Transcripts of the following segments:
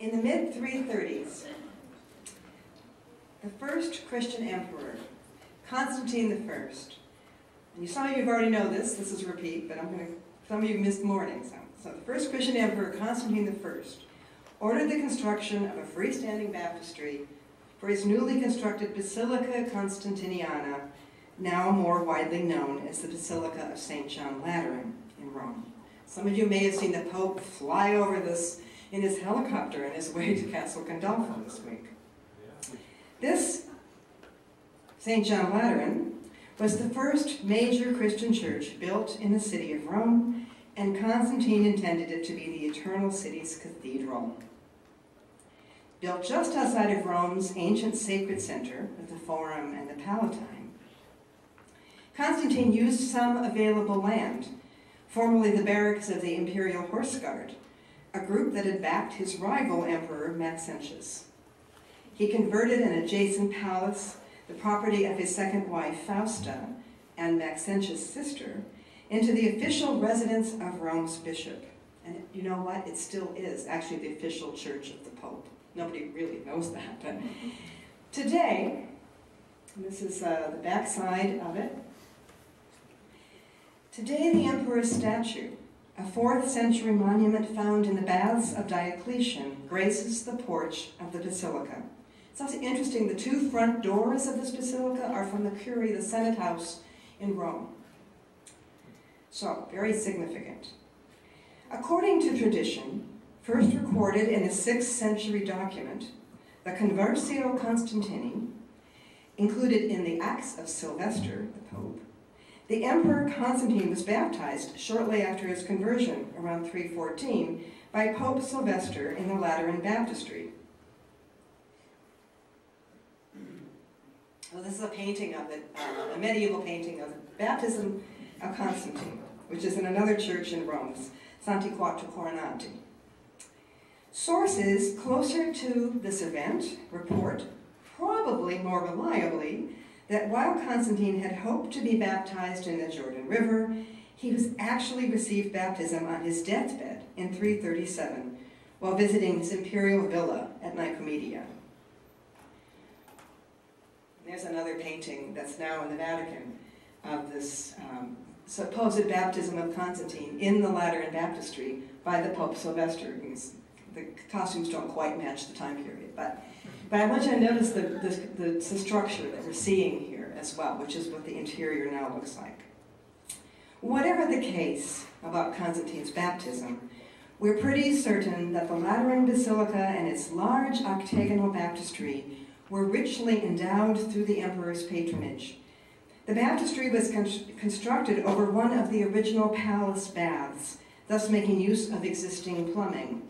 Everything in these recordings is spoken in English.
In the mid 330s, the first Christian emperor, Constantine I, and some of you have already know this, this is a repeat, but I'm going to, some of you missed morning. So, so the first Christian emperor, Constantine I, ordered the construction of a freestanding baptistry for his newly constructed Basilica Constantiniana, now more widely known as the Basilica of St. John Lateran in Rome. Some of you may have seen the Pope fly over this in his helicopter on his way to Castel Gandolfo this week. This St. John Lateran was the first major Christian church built in the city of Rome, and Constantine intended it to be the Eternal City's cathedral. Built just outside of Rome's ancient sacred center with the Forum and the Palatine, Constantine used some available land, formerly the barracks of the Imperial Horse Guard, a group that had backed his rival emperor Maxentius. He converted an adjacent palace, the property of his second wife Fausta and Maxentius' sister, into the official residence of Rome's bishop. And you know what? It still is actually the official church of the Pope. Nobody really knows that. But today, this is uh, the backside of it. Today, the emperor's statue a 4th century monument found in the Baths of Diocletian graces the porch of the basilica. It's also interesting, the two front doors of this basilica are from the Curia, the Senate House in Rome. So, very significant. According to tradition, first recorded in a 6th century document, the Conversio Constantini, included in the Acts of Sylvester, the Pope, the Emperor Constantine was baptized shortly after his conversion, around 314, by Pope Sylvester in the Lateran Baptistry. Well, this is a painting of it, uh, a medieval painting of the baptism of Constantine, which is in another church in Rome, Santi Quattro Coronati. Sources closer to this event report, probably more reliably, that while Constantine had hoped to be baptized in the Jordan River, he was actually received baptism on his deathbed in 337 while visiting his imperial villa at Nicomedia. There's another painting that's now in the Vatican of this um, supposed baptism of Constantine in the Lateran Baptistry by the Pope Sylvester. The costumes don't quite match the time period, but but I want you to notice the, the, the, the structure that we're seeing here as well, which is what the interior now looks like. Whatever the case about Constantine's baptism, we're pretty certain that the Lateran Basilica and its large octagonal baptistry were richly endowed through the emperor's patronage. The baptistry was con constructed over one of the original palace baths, thus making use of existing plumbing.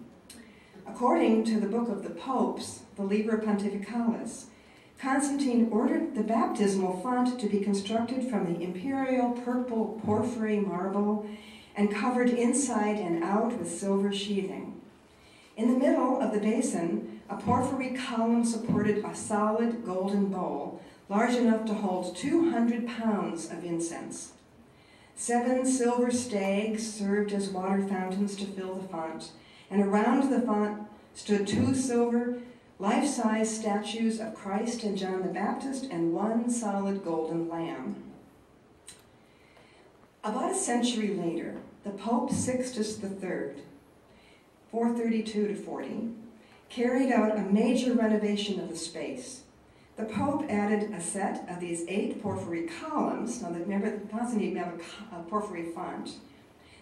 According to the Book of the Popes, the Liber Pontificalis, Constantine ordered the baptismal font to be constructed from the imperial purple porphyry marble and covered inside and out with silver sheathing. In the middle of the basin, a porphyry column supported a solid golden bowl large enough to hold 200 pounds of incense. Seven silver stags served as water fountains to fill the font, and around the font stood two silver life-size statues of Christ and John the Baptist and one solid golden lamb. About a century later, the Pope Sixtus III, 432 to 40, carried out a major renovation of the space. The Pope added a set of these eight porphyry columns, now remember the Constantine have a porphyry font,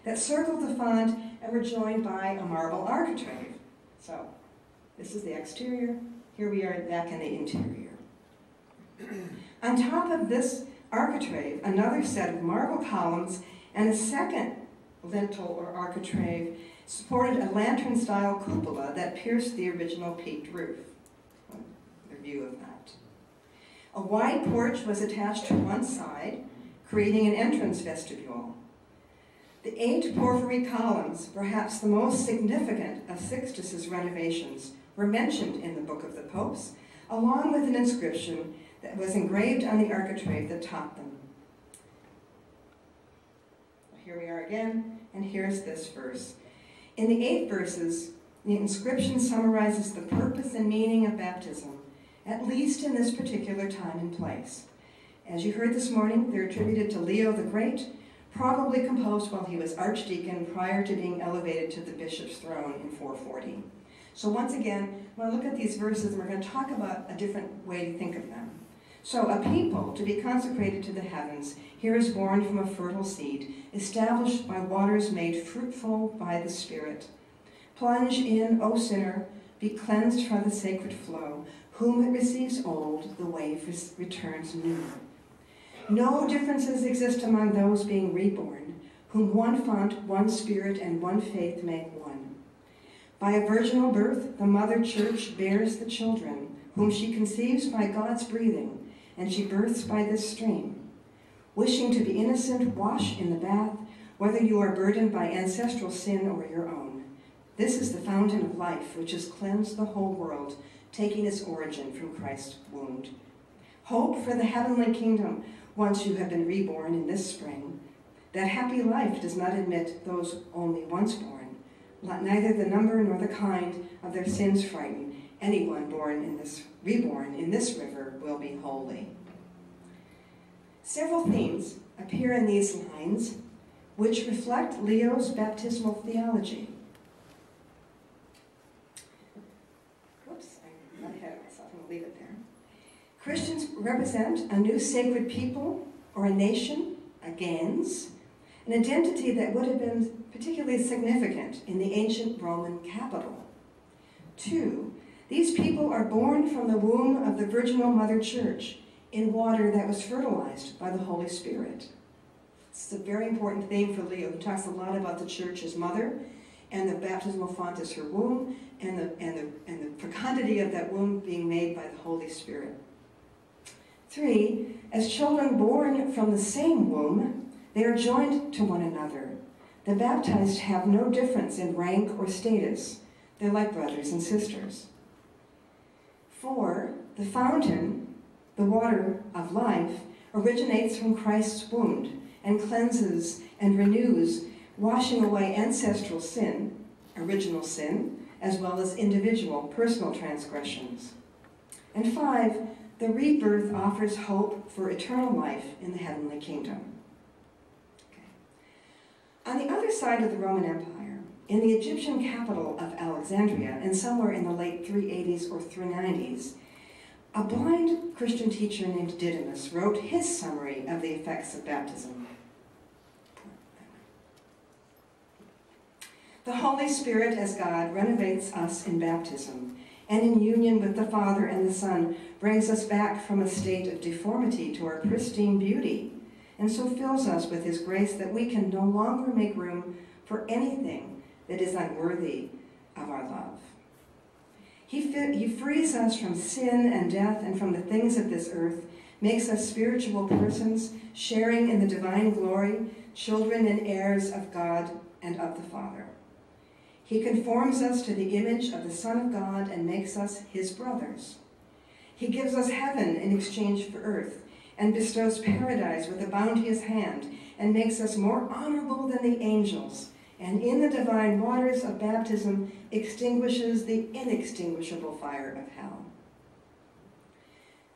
that circled the font and were joined by a marble architrave. So this is the exterior. Here we are back in the interior. On top of this architrave, another set of marble columns and a second lintel or architrave supported a lantern-style cupola that pierced the original peaked roof. A view of that. A wide porch was attached to one side, creating an entrance vestibule. The eight porphyry columns, perhaps the most significant of Sixtus's renovations, were mentioned in the Book of the Popes, along with an inscription that was engraved on the architrave that topped them. Here we are again, and here's this verse. In the eight verses, The inscription summarizes the purpose and meaning of baptism, at least in this particular time and place. As you heard this morning, they're attributed to Leo the Great, probably composed while he was archdeacon prior to being elevated to the bishop's throne in 440. So once again, when I look at these verses, and we're going to talk about a different way to think of them. So a people to be consecrated to the heavens, here is born from a fertile seed, established by waters made fruitful by the Spirit. Plunge in, O sinner, be cleansed from the sacred flow. Whom it receives old, the wave returns new. No differences exist among those being reborn, whom one font, one spirit, and one faith make one. By a virginal birth, the Mother Church bears the children, whom she conceives by God's breathing, and she births by this stream. Wishing to be innocent, wash in the bath, whether you are burdened by ancestral sin or your own. This is the fountain of life, which has cleansed the whole world, taking its origin from Christ's wound. Hope for the heavenly kingdom once you have been reborn in this spring. That happy life does not admit those only once born. Let neither the number nor the kind of their sins frighten anyone born in this reborn in this river will be holy. Several themes appear in these lines which reflect Leo's baptismal theology. Oops, I got ahead of myself. I'm to leave it there. Christians represent a new sacred people or a nation, a gens, an identity that would have been particularly significant in the ancient Roman capital. Two, these people are born from the womb of the Virginal Mother Church in water that was fertilized by the Holy Spirit. This is a very important theme for Leo. He talks a lot about the church as mother, and the baptismal font is her womb, and the, and, the, and the fecundity of that womb being made by the Holy Spirit. Three, as children born from the same womb, they are joined to one another. The baptized have no difference in rank or status. They're like brothers and sisters. For the fountain, the water of life, originates from Christ's wound and cleanses and renews, washing away ancestral sin, original sin, as well as individual, personal transgressions. And five, the rebirth offers hope for eternal life in the heavenly kingdom. On the other side of the Roman Empire, in the Egyptian capital of Alexandria, and somewhere in the late 380s or 390s, a blind Christian teacher named Didymus wrote his summary of the effects of baptism. The Holy Spirit, as God, renovates us in baptism, and in union with the Father and the Son, brings us back from a state of deformity to our pristine beauty, and so fills us with His grace that we can no longer make room for anything that is unworthy of our love. He, he frees us from sin and death and from the things of this earth, makes us spiritual persons, sharing in the divine glory, children and heirs of God and of the Father. He conforms us to the image of the Son of God and makes us his brothers. He gives us heaven in exchange for earth and bestows paradise with a bounteous hand and makes us more honorable than the angels and in the divine waters of baptism extinguishes the inextinguishable fire of hell.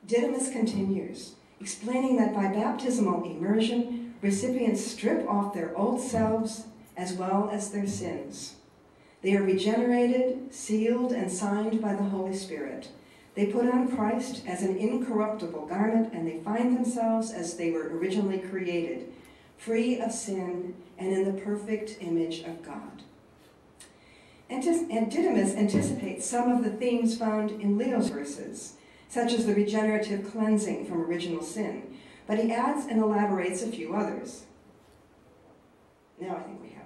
Didymus continues, explaining that by baptismal immersion, recipients strip off their old selves as well as their sins. They are regenerated, sealed, and signed by the Holy Spirit. They put on Christ as an incorruptible garment, and they find themselves as they were originally created, free of sin and in the perfect image of God. And Didymus anticipates some of the themes found in Leo's verses, such as the regenerative cleansing from original sin, but he adds and elaborates a few others. Now I think we have.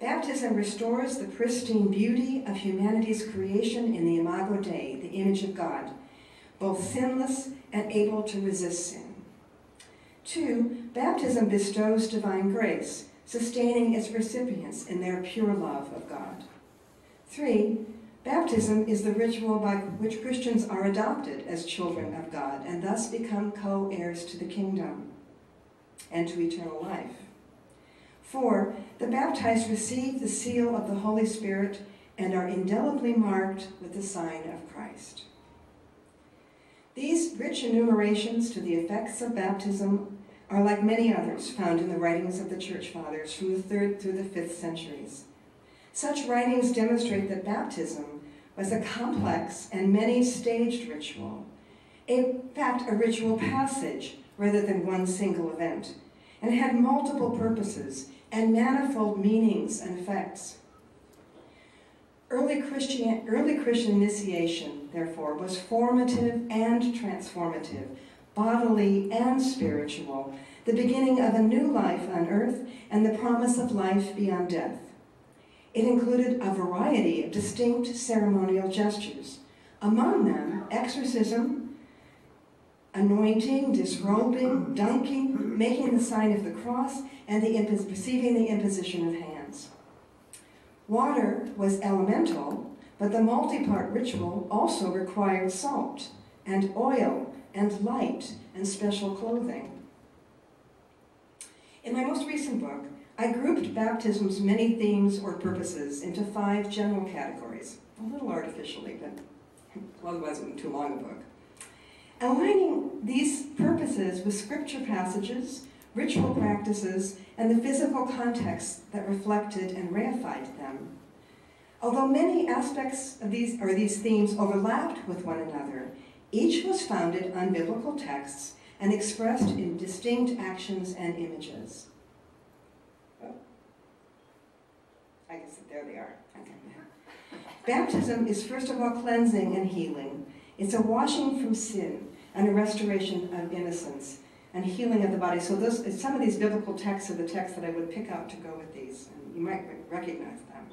Baptism restores the pristine beauty of humanity's creation in the Imago Dei, the image of God, both sinless and able to resist sin. Two, baptism bestows divine grace, sustaining its recipients in their pure love of God. Three, baptism is the ritual by which Christians are adopted as children of God and thus become co-heirs to the kingdom and to eternal life. Four, the baptized receive the seal of the Holy Spirit and are indelibly marked with the sign of Christ. These rich enumerations to the effects of baptism are like many others found in the writings of the Church Fathers from the 3rd through the 5th centuries. Such writings demonstrate that baptism was a complex and many-staged ritual, in fact, a ritual passage rather than one single event, and had multiple purposes and manifold meanings and effects. Early Christian, early Christian initiation, therefore, was formative and transformative, bodily and spiritual, the beginning of a new life on earth and the promise of life beyond death. It included a variety of distinct ceremonial gestures, among them exorcism, anointing, disrobing, dunking, making the sign of the cross, and the receiving the imposition of hands. Water was elemental, but the multi-part ritual also required salt and oil and light and special clothing. In my most recent book, I grouped baptism's many themes or purposes into five general categories, a little artificially, but otherwise it wasn't too long a book. Aligning these purposes with scripture passages, ritual practices, and the physical context that reflected and reified them. Although many aspects of these, or these themes overlapped with one another, each was founded on biblical texts and expressed in distinct actions and images. Oh. I guess there they are. Baptism is first of all cleansing and healing. It's a washing from sin and a restoration of innocence and healing of the body. So those, some of these biblical texts are the texts that I would pick out to go with these, and you might recognize them.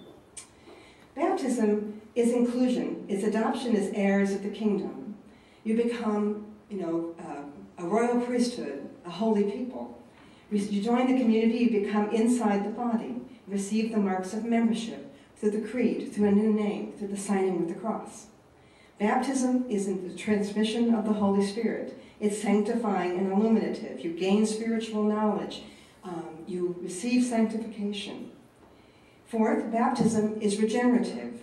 Baptism is inclusion. Its adoption as heirs of the kingdom. You become, you know, uh, a royal priesthood, a holy people. You join the community, you become inside the body, receive the marks of membership through the creed, through a new name, through the signing of the cross. Baptism is the transmission of the Holy Spirit. It's sanctifying and illuminative. You gain spiritual knowledge. Um, you receive sanctification. Fourth, baptism is regenerative.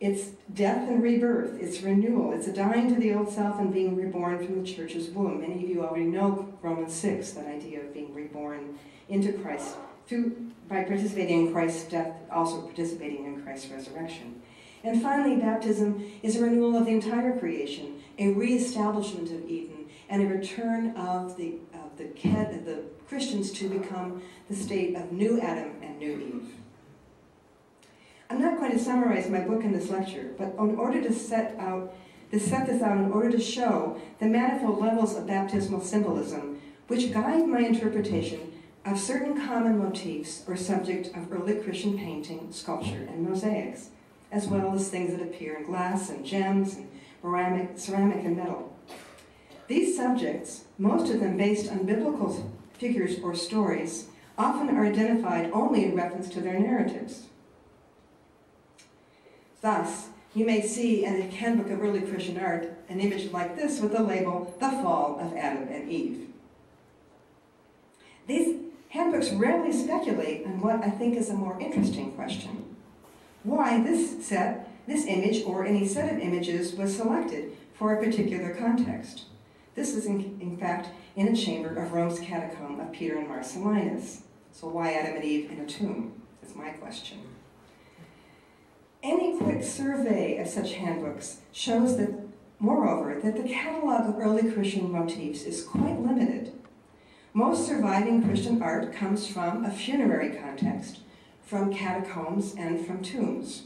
It's death and rebirth. It's renewal. It's a dying to the old self and being reborn from the church's womb. Many of you already know Romans 6, that idea of being reborn into Christ through by participating in Christ's death, also participating in Christ's resurrection. And finally, baptism is a renewal of the entire creation, a reestablishment of Eden, and a return of the, of the, the Christians to become the state of new Adam and new Eve. I'm not going to summarize my book in this lecture, but in order to set out to set this out in order to show the manifold levels of baptismal symbolism which guide my interpretation of certain common motifs or subject of early Christian painting, sculpture, and mosaics as well as things that appear in glass and gems and ceramic, ceramic and metal. These subjects, most of them based on biblical figures or stories, often are identified only in reference to their narratives. Thus, you may see in a handbook of early Christian art an image like this with the label, The Fall of Adam and Eve. These handbooks rarely speculate on what I think is a more interesting question why this set, this image, or any set of images was selected for a particular context. This is, in, in fact, in a chamber of Rome's catacomb of Peter and Marcellinus. So why Adam and Eve in a tomb, is my question. Any quick survey of such handbooks shows that, moreover, that the catalog of early Christian motifs is quite limited. Most surviving Christian art comes from a funerary context, from catacombs and from tombs.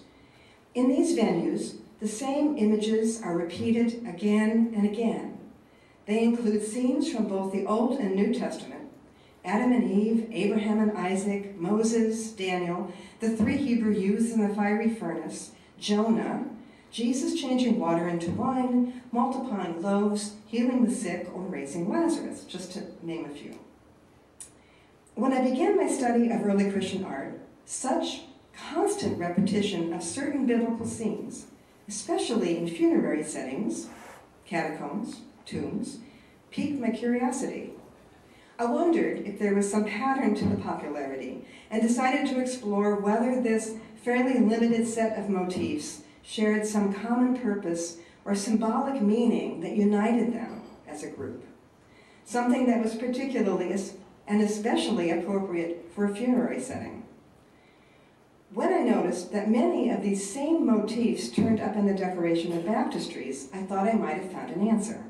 In these venues, the same images are repeated again and again. They include scenes from both the Old and New Testament, Adam and Eve, Abraham and Isaac, Moses, Daniel, the three Hebrew youths in the fiery furnace, Jonah, Jesus changing water into wine, multiplying loaves, healing the sick, or raising Lazarus, just to name a few. When I began my study of early Christian art, such constant repetition of certain biblical scenes, especially in funerary settings, catacombs, tombs, piqued my curiosity. I wondered if there was some pattern to the popularity and decided to explore whether this fairly limited set of motifs shared some common purpose or symbolic meaning that united them as a group, something that was particularly and especially appropriate for a funerary setting. When I noticed that many of these same motifs turned up in the decoration of baptistries, I thought I might have found an answer.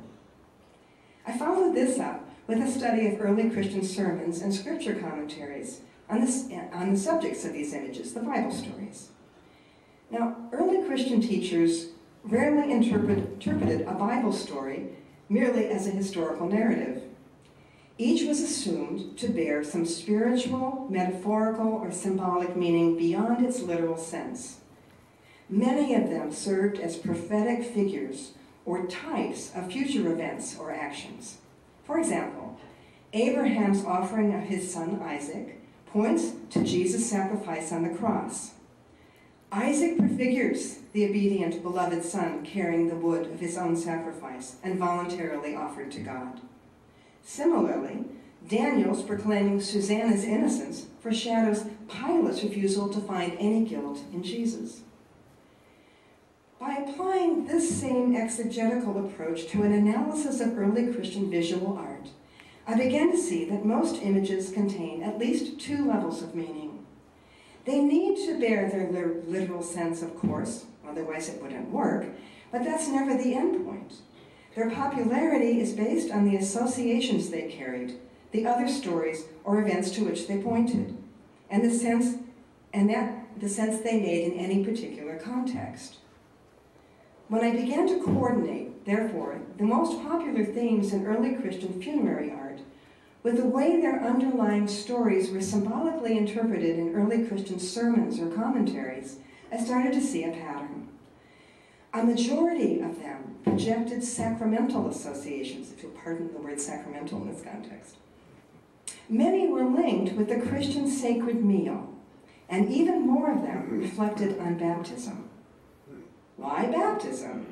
I followed this up with a study of early Christian sermons and scripture commentaries on, this, on the subjects of these images, the Bible stories. Now, early Christian teachers rarely interpret, interpreted a Bible story merely as a historical narrative. Each was assumed to bear some spiritual, metaphorical, or symbolic meaning beyond its literal sense. Many of them served as prophetic figures or types of future events or actions. For example, Abraham's offering of his son Isaac points to Jesus' sacrifice on the cross. Isaac prefigures the obedient, beloved son carrying the wood of his own sacrifice and voluntarily offered to God. Similarly, Daniel's proclaiming Susanna's innocence foreshadows Pilate's refusal to find any guilt in Jesus. By applying this same exegetical approach to an analysis of early Christian visual art, I began to see that most images contain at least two levels of meaning. They need to bear their literal sense, of course, otherwise it wouldn't work, but that's never the end point. Their popularity is based on the associations they carried, the other stories or events to which they pointed, and the sense and that the sense they made in any particular context. When I began to coordinate, therefore, the most popular themes in early Christian funerary art with the way their underlying stories were symbolically interpreted in early Christian sermons or commentaries, I started to see a pattern. A majority of them projected sacramental associations, if you'll pardon the word sacramental in this context. Many were linked with the Christian sacred meal, and even more of them reflected on baptism. Why baptism?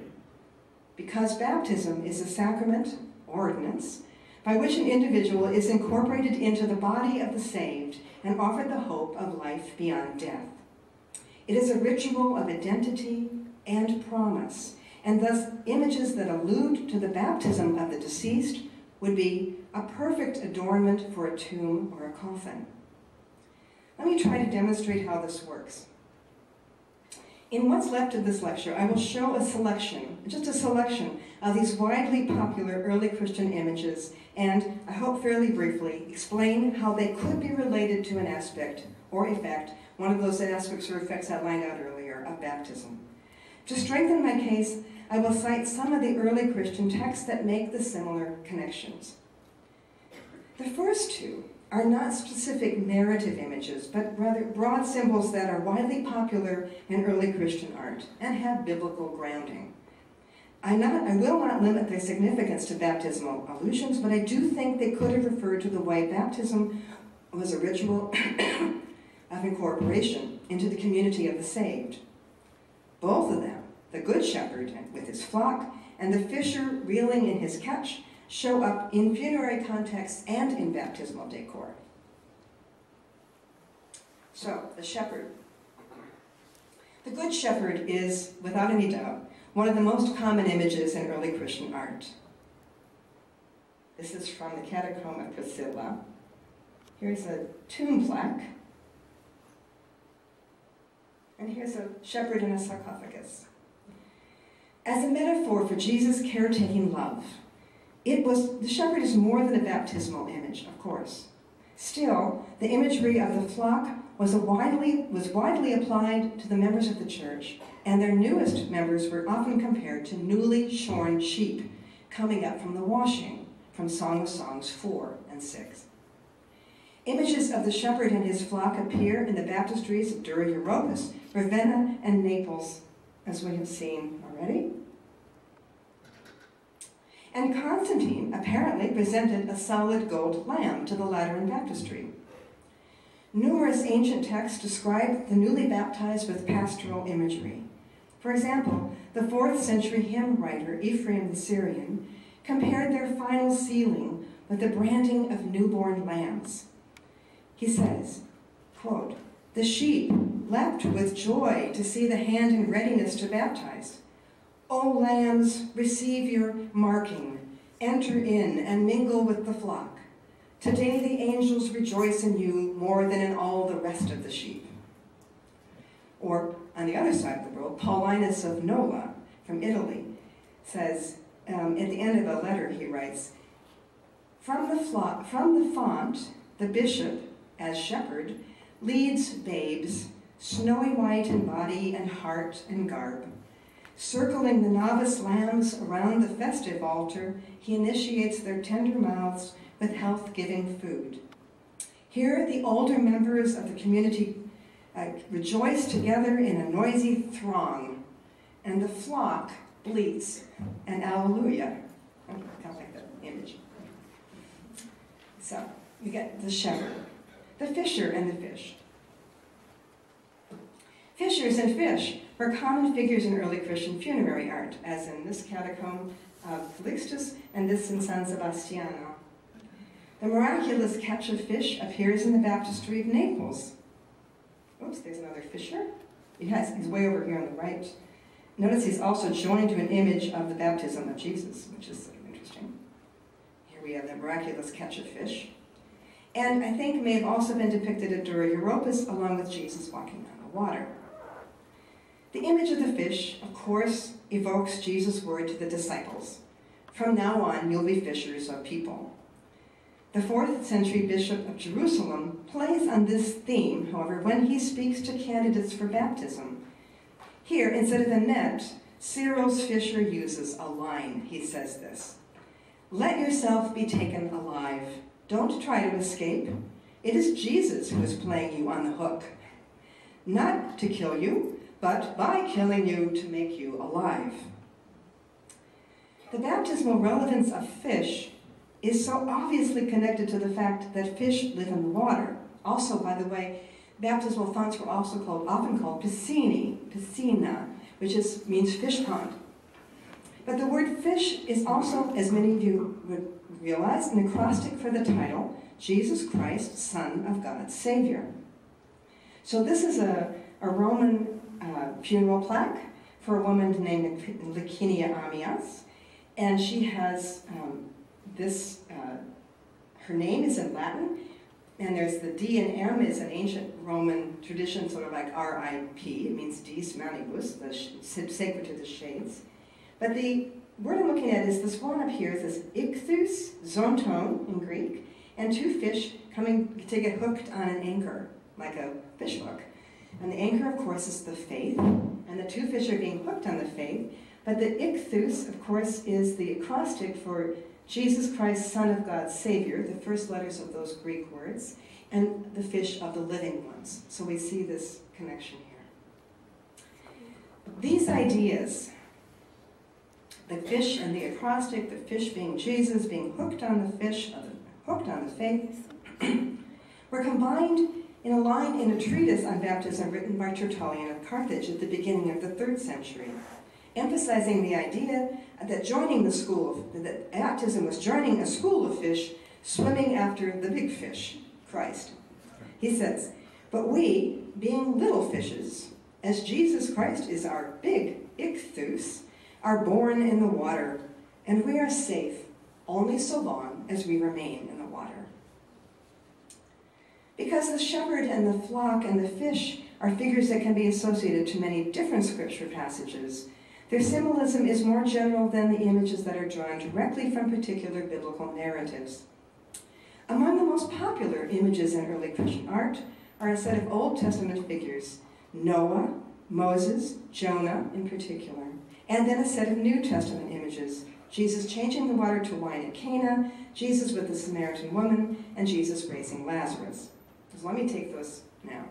Because baptism is a sacrament, ordinance, by which an individual is incorporated into the body of the saved and offered the hope of life beyond death. It is a ritual of identity and promise, and thus images that allude to the baptism of the deceased would be a perfect adornment for a tomb or a coffin. Let me try to demonstrate how this works. In what's left of this lecture, I will show a selection, just a selection, of these widely popular early Christian images, and I hope fairly briefly explain how they could be related to an aspect or effect, one of those aspects or effects I outlined out earlier, of baptism. To strengthen my case, I will cite some of the early Christian texts that make the similar connections. The first two are not specific narrative images, but rather broad symbols that are widely popular in early Christian art and have biblical grounding. I, not, I will not limit their significance to baptismal allusions, but I do think they could have referred to the way baptism was a ritual of incorporation into the community of the saved. Both of them, the Good Shepherd with his flock, and the fisher reeling in his catch, show up in funerary contexts and in baptismal decor. So, the shepherd. The Good Shepherd is, without any doubt, one of the most common images in early Christian art. This is from the Catacomb of Priscilla. Here's a tomb plaque. And here's a shepherd in a sarcophagus. As a metaphor for Jesus' caretaking love, it was, the shepherd is more than a baptismal image, of course. Still, the imagery of the flock was, widely, was widely applied to the members of the church, and their newest members were often compared to newly shorn sheep coming up from the washing, from Song of Songs 4 and 6. Images of the shepherd and his flock appear in the baptistries of Dura Europos, Ravenna, and Naples, as we have seen already. And Constantine apparently presented a solid gold lamb to the Lateran baptistry. Numerous ancient texts describe the newly baptized with pastoral imagery. For example, the 4th century hymn writer Ephraim the Syrian compared their final sealing with the branding of newborn lambs. He says, quote, The sheep leapt with joy to see the hand in readiness to baptize. O lambs, receive your marking, enter in and mingle with the flock. Today the angels rejoice in you more than in all the rest of the sheep. Or on the other side of the world, Paulinus of Nola from Italy says, um, at the end of a letter he writes, from the, flock, from the font, the bishop, as shepherd, leads babes, snowy white in body and heart and garb. Circling the novice lambs around the festive altar, he initiates their tender mouths with health-giving food. Here, the older members of the community uh, rejoice together in a noisy throng, and the flock bleats an alleluia. I kind of like that image. So, you get the shepherd, the fisher, and the fish. Fishers and fish were common figures in early Christian funerary art, as in this catacomb of Calixtus and this in San Sebastiano. The miraculous catch of fish appears in the baptistry of Naples. Oops, there's another fisher. Yes, he's way over here on the right. Notice he's also joined to an image of the baptism of Jesus, which is interesting. Here we have the miraculous catch of fish. And I think may have also been depicted at Dura Europos along with Jesus walking on the water. The image of the fish, of course, evokes Jesus' word to the disciples. From now on, you'll be fishers of people. The fourth century bishop of Jerusalem plays on this theme, however, when he speaks to candidates for baptism. Here, instead of a net, Cyril's fisher uses a line. He says this Let yourself be taken alive. Don't try to escape. It is Jesus who is playing you on the hook. Not to kill you, but by killing you to make you alive. The baptismal relevance of fish is so obviously connected to the fact that fish live in water. Also, by the way, baptismal fonts were also called, often called piscini, piscina, which is, means fish pond. But the word fish is also, as many of you would realize, an acrostic for the title, Jesus Christ, Son of God, Savior. So this is a, a Roman uh, funeral plaque for a woman named Licinia Ammias, and she has um, this, uh, her name is in Latin, and there's the D and M is an ancient Roman tradition, sort of like R-I-P, it means Dis Manibus, the sacred to the shades. But the word I'm looking at is this one up here is this ichthus, zonton in Greek, and two fish coming to get hooked on an anchor, like a fish hook. And the anchor, of course, is the faith, and the two fish are being hooked on the faith. But the ichthus, of course, is the acrostic for Jesus Christ, Son of God, Savior, the first letters of those Greek words, and the fish of the living ones. So we see this connection here. These ideas, the fish and the acrostic, the fish being Jesus, being hooked on the fish, hooked on the faith, were combined in a line in a treatise on baptism written by Tertullian of Carthage at the beginning of the third century, emphasizing the idea that joining the school, of, that baptism was joining a school of fish swimming after the big fish, Christ. He says, but we, being little fishes, as Jesus Christ is our big ichthus, are born in the water, and we are safe only so long as we remain. Because the shepherd and the flock and the fish are figures that can be associated to many different scripture passages, their symbolism is more general than the images that are drawn directly from particular biblical narratives. Among the most popular images in early Christian art are a set of Old Testament figures, Noah, Moses, Jonah in particular, and then a set of New Testament images, Jesus changing the water to wine at Cana, Jesus with the Samaritan woman, and Jesus raising Lazarus. So let me take those now.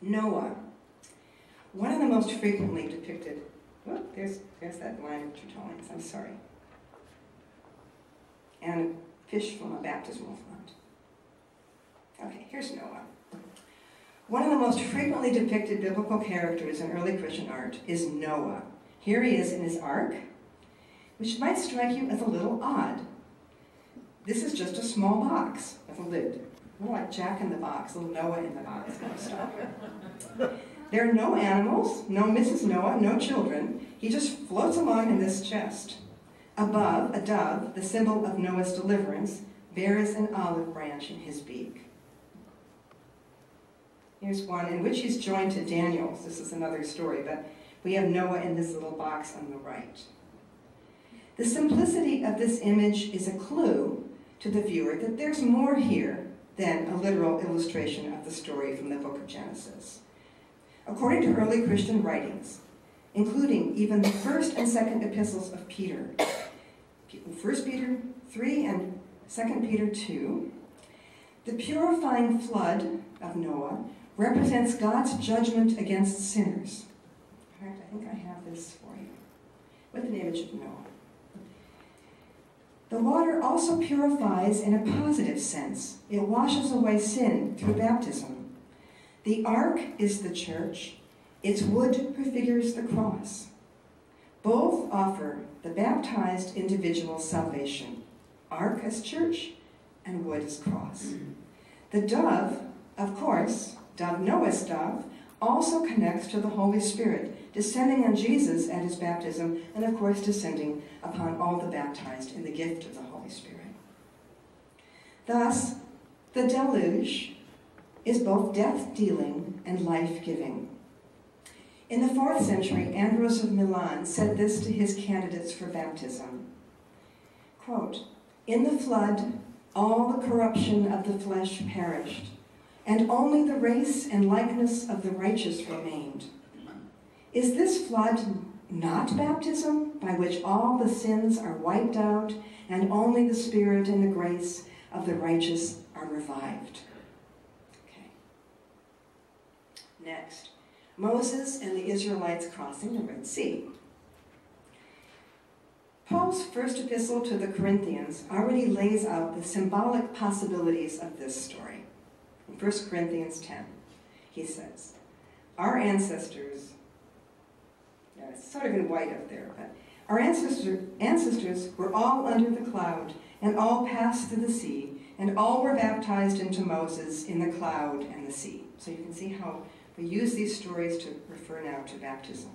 Noah. One of the most frequently depicted, oh, there's, there's that line of Tertullian's, I'm sorry. And fish from a baptismal font. Okay, here's Noah. One of the most frequently depicted biblical characters in early Christian art is Noah. Here he is in his ark, which might strike you as a little odd. This is just a small box with a lid. More like Jack in the Box, little Noah in the box kind of stuff. There are no animals, no Mrs. Noah, no children. He just floats along in this chest. Above, a dove, the symbol of Noah's deliverance, bears an olive branch in his beak. Here's one in which he's joined to Daniel's. This is another story, but we have Noah in this little box on the right. The simplicity of this image is a clue to the viewer that there's more here than a literal illustration of the story from the book of Genesis. According to early Christian writings, including even the first and second epistles of Peter, 1 Peter 3 and 2 Peter 2, the purifying flood of Noah represents God's judgment against sinners. In fact, I think I have this for you with an image of Noah. The water also purifies in a positive sense. It washes away sin through baptism. The ark is the church. Its wood prefigures the cross. Both offer the baptized individual salvation. Ark as church and wood as cross. The dove, of course, dove Noah's dove, also connects to the Holy Spirit, descending on Jesus at his baptism, and of course descending upon all the baptized in the gift of the Holy Spirit. Thus, the deluge is both death dealing and life giving. In the fourth century, Ambrose of Milan said this to his candidates for baptism quote, In the flood, all the corruption of the flesh perished and only the race and likeness of the righteous remained. Is this flood not baptism, by which all the sins are wiped out, and only the Spirit and the grace of the righteous are revived? Okay. Next, Moses and the Israelites crossing the Red Sea. Paul's first epistle to the Corinthians already lays out the symbolic possibilities of this story. 1 Corinthians 10, he says, Our ancestors, yeah, it's sort of in white up there, but our ancestor, ancestors were all under the cloud and all passed through the sea, and all were baptized into Moses in the cloud and the sea. So you can see how we use these stories to refer now to baptism.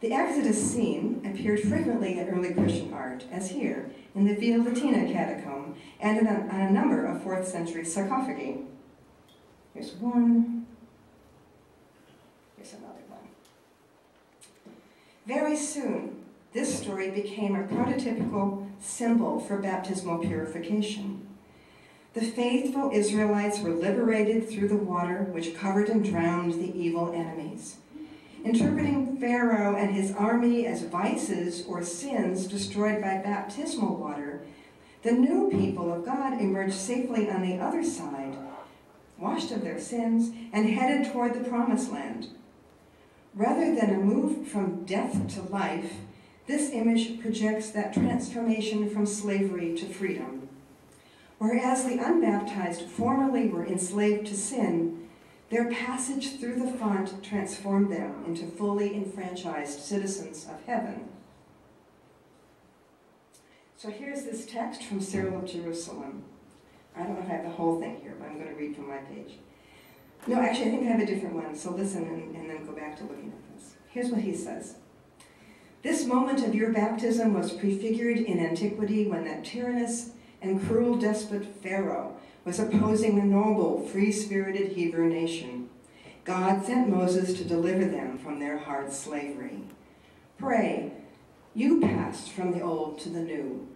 The Exodus scene appeared frequently in early Christian art, as here in the Via Latina catacomb and on a number of 4th century sarcophagi. Here's one. Here's another one. Very soon, this story became a prototypical symbol for baptismal purification. The faithful Israelites were liberated through the water which covered and drowned the evil enemies. Interpreting Pharaoh and his army as vices or sins destroyed by baptismal water, the new people of God emerged safely on the other side, washed of their sins, and headed toward the promised land. Rather than a move from death to life, this image projects that transformation from slavery to freedom. Whereas the unbaptized formerly were enslaved to sin, their passage through the font transformed them into fully enfranchised citizens of heaven. So here's this text from Cyril of Jerusalem. I don't know if I have the whole thing here, but I'm going to read from my page. No, actually, I think I have a different one, so listen and, and then go back to looking at this. Here's what he says. This moment of your baptism was prefigured in antiquity when that tyrannous and cruel despot Pharaoh was opposing the noble, free-spirited Hebrew nation. God sent Moses to deliver them from their hard slavery. Pray, you passed from the old to the new,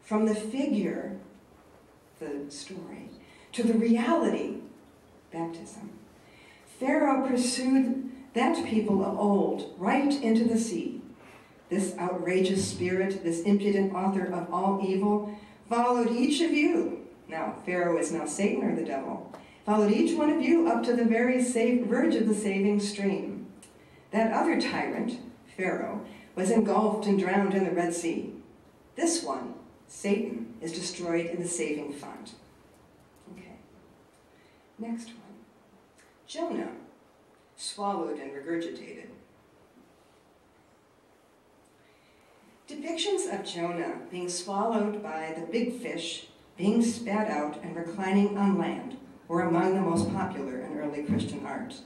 from the figure, the story, to the reality, baptism. Pharaoh pursued that people of old right into the sea. This outrageous spirit, this impudent author of all evil, followed each of you now, Pharaoh is now Satan or the devil, followed each one of you up to the very verge of the saving stream. That other tyrant, Pharaoh, was engulfed and drowned in the Red Sea. This one, Satan, is destroyed in the saving font. Next one. Jonah, swallowed and regurgitated. Depictions of Jonah being swallowed by the big fish being spat out and reclining on land were among the most popular in early Christian art.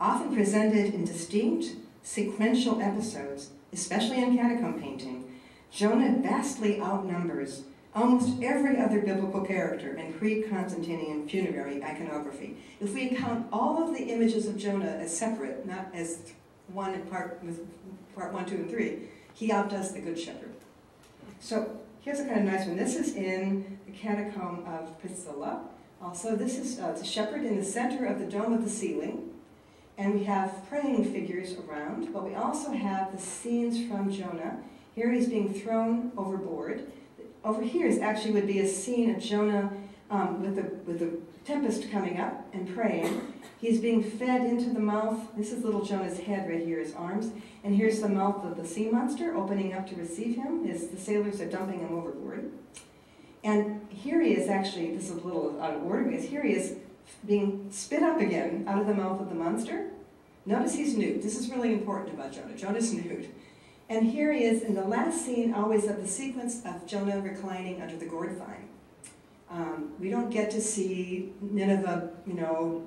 Often presented in distinct, sequential episodes, especially in catacomb painting, Jonah vastly outnumbers almost every other biblical character in pre-Constantinian funerary iconography. If we count all of the images of Jonah as separate, not as one in part, with part one, two, and three, he outdoes the Good Shepherd. So here's a kind of nice one. This is in the catacomb of Priscilla. Also, this is uh, the shepherd in the center of the dome of the ceiling. And we have praying figures around, but we also have the scenes from Jonah. Here he's being thrown overboard. Over here is actually would be a scene of Jonah um, with, the, with the tempest coming up and praying. He's being fed into the mouth. This is little Jonah's head right here, his arms. And here's the mouth of the sea monster opening up to receive him as the sailors are dumping him overboard. And here he is actually, this is a little out of order because here he is being spit up again out of the mouth of the monster. Notice he's nude. This is really important about Jonah. Jonah's nude. And here he is in the last scene, always of the sequence of Jonah reclining under the gourd vine. Um, we don't get to see Nineveh, you know,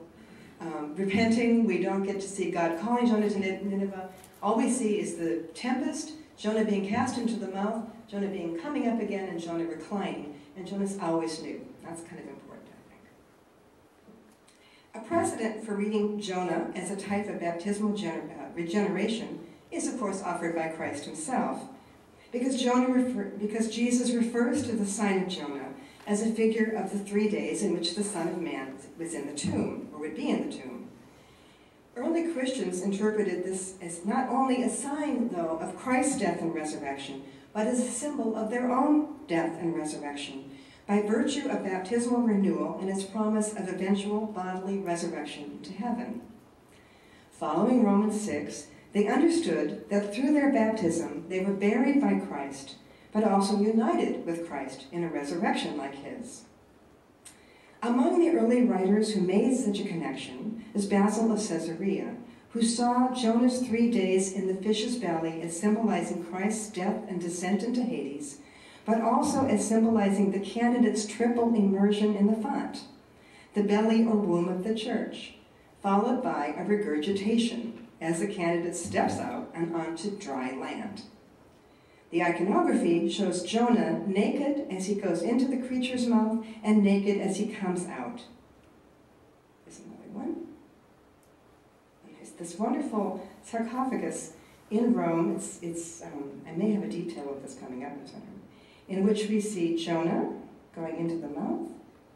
um, repenting. We don't get to see God calling Jonah to Nineveh. All we see is the tempest, Jonah being cast into the mouth, Jonah being coming up again, and Jonah reclining. And Jonah's always new. That's kind of important, I think. A precedent for reading Jonah as a type of baptismal uh, regeneration is, of course, offered by Christ himself. Because, Jonah refer, because Jesus refers to the sign of Jonah as a figure of the three days in which the Son of Man was in the tomb, or would be in the tomb. Early Christians interpreted this as not only a sign, though, of Christ's death and resurrection, but as a symbol of their own death and resurrection, by virtue of baptismal renewal and its promise of eventual bodily resurrection to heaven. Following Romans 6, they understood that through their baptism they were buried by Christ, but also united with Christ in a resurrection like his. Among the early writers who made such a connection is Basil of Caesarea, who saw Jonah's three days in the fish's belly as symbolizing Christ's death and descent into Hades, but also as symbolizing the candidate's triple immersion in the font, the belly or womb of the church, followed by a regurgitation, as the candidate steps out and onto dry land. The iconography shows Jonah naked as he goes into the creature's mouth and naked as he comes out. There's another one. there's this wonderful sarcophagus in Rome. It's, it's um, I may have a detail of this coming up in in which we see Jonah going into the mouth,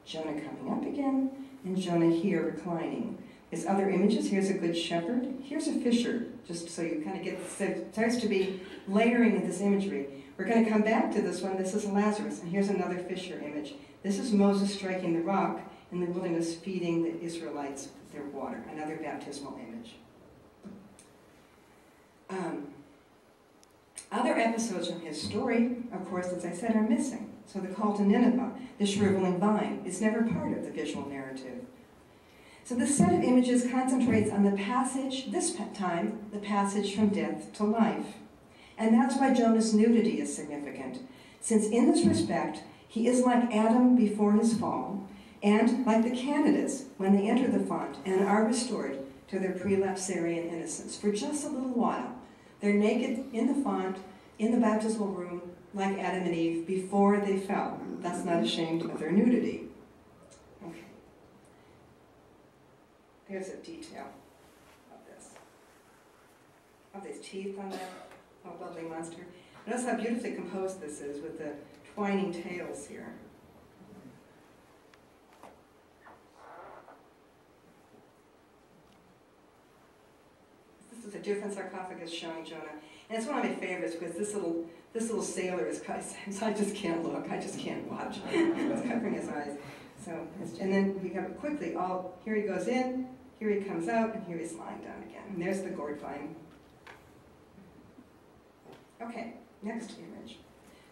Jonah coming up again, and Jonah here reclining. There's other images. Here's a good shepherd. Here's a fisher, just so you kind of get, starts to be layering in this imagery. We're going to come back to this one. This is Lazarus, and here's another fisher image. This is Moses striking the rock in the wilderness, feeding the Israelites their water, another baptismal image. Um, other episodes from his story, of course, as I said, are missing. So the call to Nineveh, the shriveling vine, is never part of the visual narrative. So this set of images concentrates on the passage, this time, the passage from death to life. And that's why Jonah's nudity is significant, since in this respect, he is like Adam before his fall, and like the candidates when they enter the font and are restored to their prelapsarian innocence for just a little while. They're naked in the font, in the baptismal room, like Adam and Eve before they fell. That's not ashamed of their nudity. Here's a detail of this. Of these teeth on that oh, lovely monster. Notice how beautifully composed this is with the twining tails here. This is a different sarcophagus showing Jonah. And it's one of my favorites because this little this little sailor is I just can't look, I just can't watch. it's covering his eyes. So, and then we have it quickly, all, here he goes in, here he comes out, and here he's lying down again. And there's the gourd vine. Okay, next image.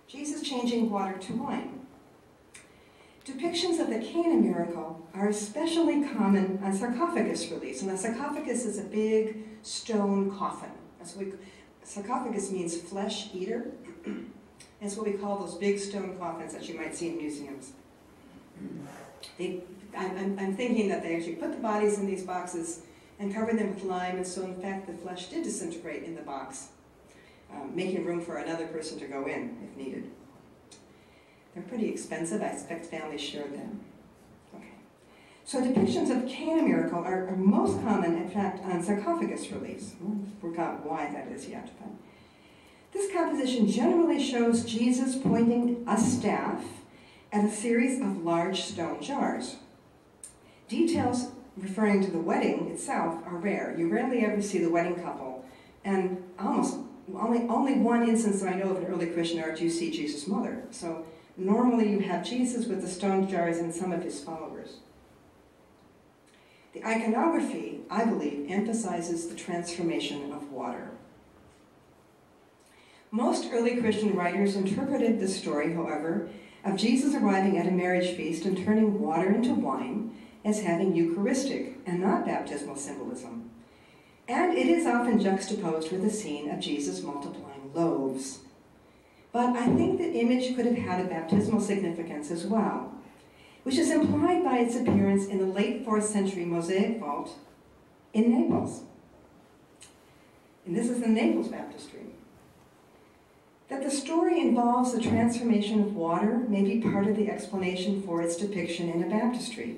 Jesus changing water to wine. Depictions of the Cana miracle are especially common on sarcophagus reliefs. And a sarcophagus is a big stone coffin. That's what we, sarcophagus means flesh eater. It's what we call those big stone coffins that you might see in museums. They, I'm, I'm thinking that they actually put the bodies in these boxes and covered them with lime, and so in fact the flesh did disintegrate in the box, um, making room for another person to go in if needed. They're pretty expensive. I expect families shared them. Okay. So depictions of Cana miracle are, are most common, in fact, on sarcophagus reliefs. We will forgot why that is yet, but this composition generally shows Jesus pointing a staff at a series of large stone jars. Details referring to the wedding itself are rare. You rarely ever see the wedding couple, and almost only, only one instance that I know of in early Christian art, you see Jesus' mother. So normally you have Jesus with the stone jars and some of his followers. The iconography, I believe, emphasizes the transformation of water. Most early Christian writers interpreted this story, however, of Jesus arriving at a marriage feast and turning water into wine as having Eucharistic and not baptismal symbolism. And it is often juxtaposed with the scene of Jesus multiplying loaves. But I think the image could have had a baptismal significance as well, which is implied by its appearance in the late 4th century mosaic vault in Naples. And this is the Naples Baptistry. That the story involves the transformation of water may be part of the explanation for its depiction in a baptistry.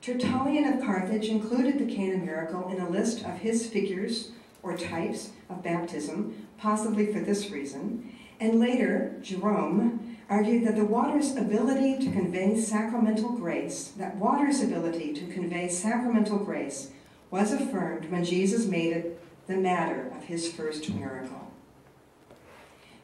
Tertullian of Carthage included the Cana miracle in a list of his figures or types of baptism, possibly for this reason, and later, Jerome argued that the water's ability to convey sacramental grace, that water's ability to convey sacramental grace was affirmed when Jesus made it the matter of his first miracle.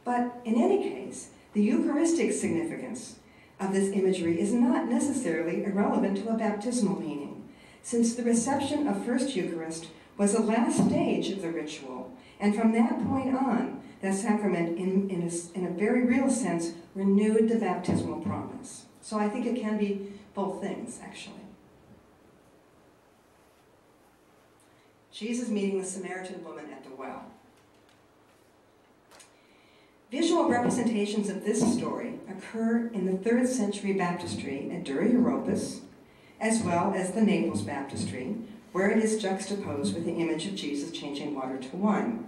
But in any case, the Eucharistic significance of this imagery is not necessarily irrelevant to a baptismal meaning, since the reception of First Eucharist was the last stage of the ritual, and from that point on, that sacrament, in, in, a, in a very real sense, renewed the baptismal promise. So I think it can be both things, actually. Jesus meeting the Samaritan woman at the well. Visual representations of this story occur in the 3rd century baptistry at Dura Europos, as well as the Naples baptistry, where it is juxtaposed with the image of Jesus changing water to wine.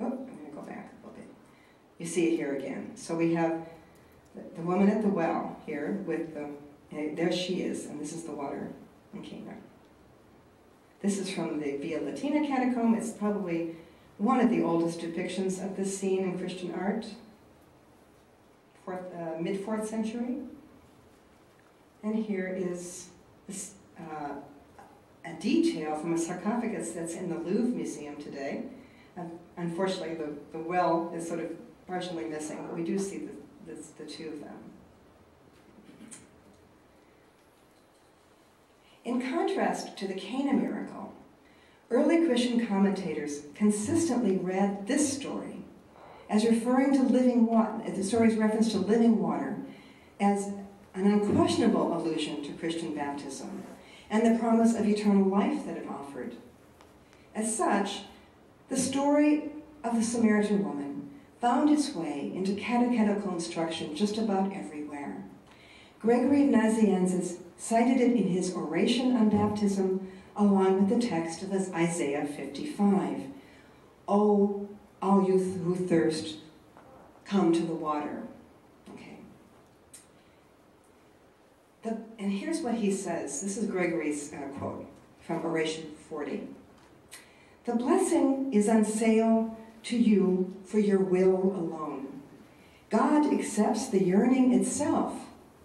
Oh, I'm going to go back a little bit. You see it here again. So we have the woman at the well here with the, eh, there she is, and this is the water in Cana. This is from the Via Latina catacomb. It's probably one of the oldest depictions of this scene in Christian art, fourth, uh, mid-4th century. And here is this, uh, a detail from a sarcophagus that's in the Louvre Museum today. unfortunately, the, the well is sort of partially missing, but we do see the, the, the two of them. In contrast to the Cana miracle, early Christian commentators consistently read this story as referring to living water, the story's reference to living water, as an unquestionable allusion to Christian baptism and the promise of eternal life that it offered. As such, the story of the Samaritan woman found its way into catechetical instruction just about everywhere. Gregory of Nazianzus cited it in his oration on baptism along with the text of Isaiah 55. Oh, all you who thirst, come to the water. Okay. The, and here's what he says. This is Gregory's uh, quote from Oration 40. The blessing is on sale to you for your will alone. God accepts the yearning itself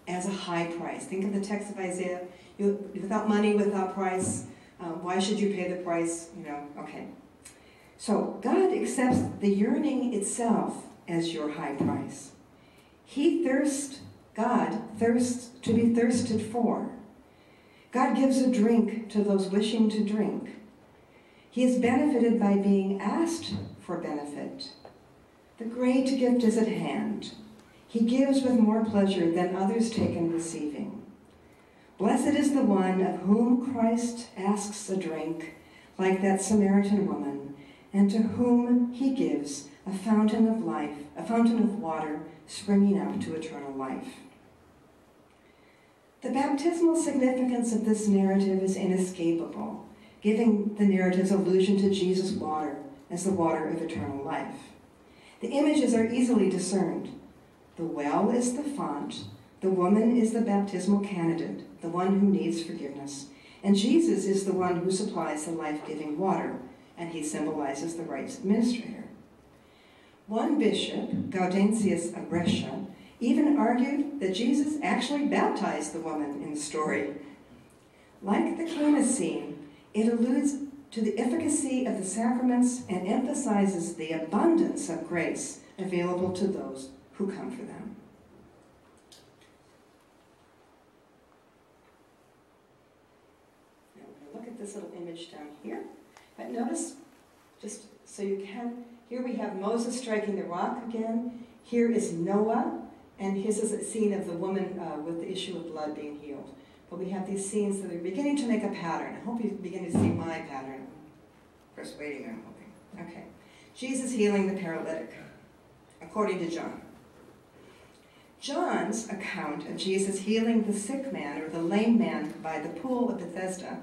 as a high price. Think of the text of Isaiah. You, without money, without price, uh, why should you pay the price? You know, okay. So God accepts the yearning itself as your high price. He thirsts, God thirsts to be thirsted for. God gives a drink to those wishing to drink. He is benefited by being asked for benefit. The great gift is at hand. He gives with more pleasure than others take in receiving. Blessed is the one of whom Christ asks a drink, like that Samaritan woman, and to whom he gives a fountain of life, a fountain of water springing up to eternal life. The baptismal significance of this narrative is inescapable, giving the narrative's allusion to Jesus' water as the water of eternal life. The images are easily discerned. The well is the font, the woman is the baptismal candidate, the one who needs forgiveness, and Jesus is the one who supplies the life giving water, and he symbolizes the rites administrator. One bishop, Gaudentius of Brescia, even argued that Jesus actually baptized the woman in the story. Like the Cana scene, it alludes to the efficacy of the sacraments and emphasizes the abundance of grace available to those who come for them. Now we're going to look at this little image down here. But notice, just so you can, here we have Moses striking the rock again. Here is Noah and his is a scene of the woman uh, with the issue of blood being healed. But we have these scenes that are beginning to make a pattern. I hope you begin to see my pattern. Persuading, I'm hoping. Okay. Jesus healing the paralytic, according to John. John's account of Jesus healing the sick man or the lame man by the pool of Bethesda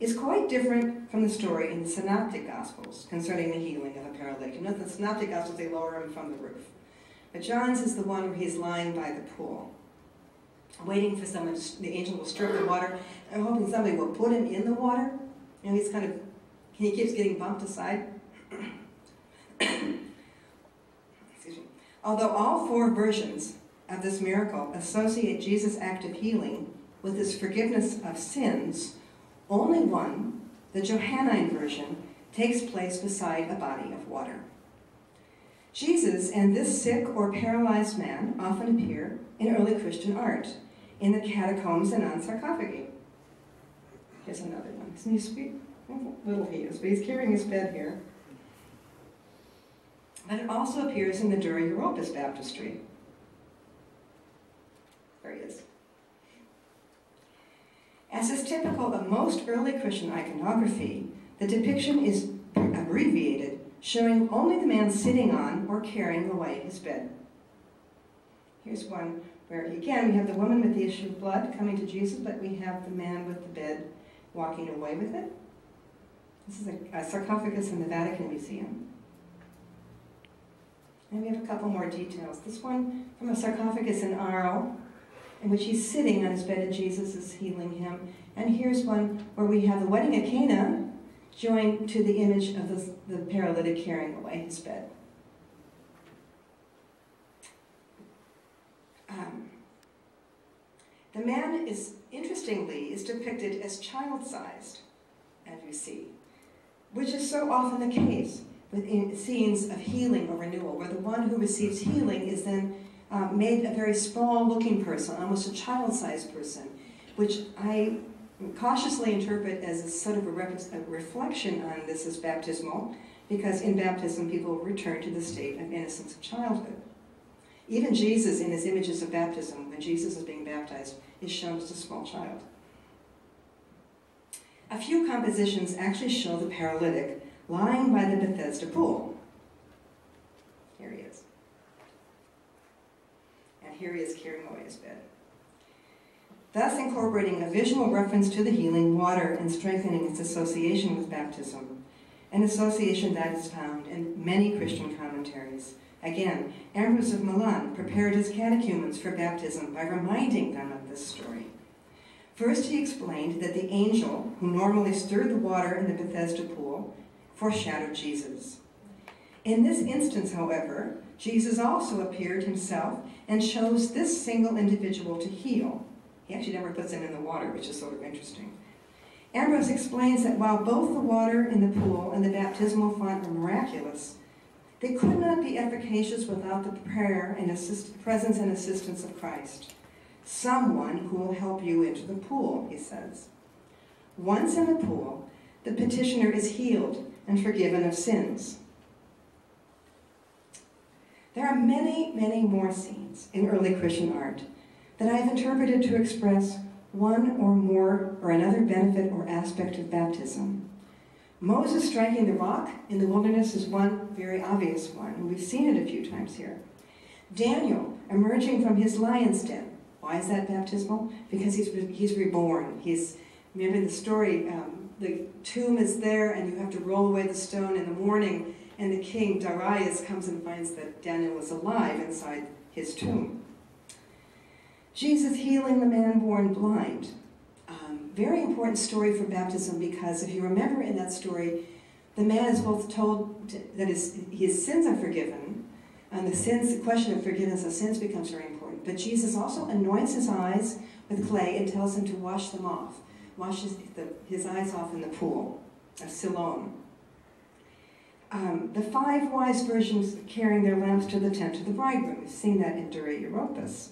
is quite different from the story in the Synoptic Gospels concerning the healing of a paralytic. You know, the Synoptic Gospels, they lower him from the roof. But John's is the one where he's lying by the pool, waiting for someone, the angel will stir the water. I'm hoping somebody will put him in the water. You know, he's kind of, he keeps getting bumped aside. Excuse me. Although all four versions of this miracle associate Jesus' act of healing with his forgiveness of sins, only one, the Johannine version, takes place beside a body of water. Jesus and this sick or paralyzed man often appear in early Christian art, in the catacombs and on sarcophagi. Here's another one. Isn't he sweet? Little he is, but he's carrying his bed here. But it also appears in the Dura Europos baptistry. There he is. As is typical of most early Christian iconography, the depiction is abbreviated showing only the man sitting on or carrying away his bed. Here's one where, again, we have the woman with the issue of blood coming to Jesus, but we have the man with the bed walking away with it. This is a, a sarcophagus in the Vatican Museum. And we have a couple more details. This one from a sarcophagus in Arles, in which he's sitting on his bed and Jesus is healing him. And here's one where we have the wedding at Cana, joined to the image of the, the paralytic carrying away his bed. Um, the man is, interestingly, is depicted as child-sized, as you see, which is so often the case with scenes of healing or renewal, where the one who receives healing is then uh, made a very small-looking person, almost a child-sized person, which I cautiously interpret as a sort of a, a, reflection on this as baptismal, because in baptism people return to the state of innocence of childhood. Even Jesus, in his images of baptism, when Jesus is being baptized, is shown as a small child. A few compositions actually show the paralytic lying by the Bethesda pool. Here he is. And carrying away his bed thus incorporating a visual reference to the healing water and strengthening its association with baptism, an association that is found in many Christian commentaries. Again, Ambrose of Milan prepared his catechumens for baptism by reminding them of this story. First, he explained that the angel, who normally stirred the water in the Bethesda pool, foreshadowed Jesus. In this instance, however, Jesus also appeared himself and chose this single individual to heal, he actually never puts him in the water, which is sort of interesting. Ambrose explains that while both the water in the pool and the baptismal font are miraculous, they could not be efficacious without the prayer and assist, presence and assistance of Christ. Someone who will help you into the pool, he says. Once in the pool, the petitioner is healed and forgiven of sins. There are many, many more scenes in early Christian art that I have interpreted to express one or more or another benefit or aspect of baptism. Moses striking the rock in the wilderness is one very obvious one, and we've seen it a few times here. Daniel emerging from his lion's den Why is that baptismal? Because he's, he's reborn. He's, remember the story, um, the tomb is there and you have to roll away the stone in the morning and the king, Darius, comes and finds that Daniel is alive inside his tomb. Jesus healing the man born blind. Um, very important story for baptism because if you remember in that story, the man is both told that his, his sins are forgiven, and the sins, the question of forgiveness of sins becomes very important. But Jesus also anoints his eyes with clay and tells him to wash them off, washes the, his eyes off in the pool of Siloam. Um, the five wise virgins carrying their lamps to the tent of the bridegroom. We've seen that in Dura Europos.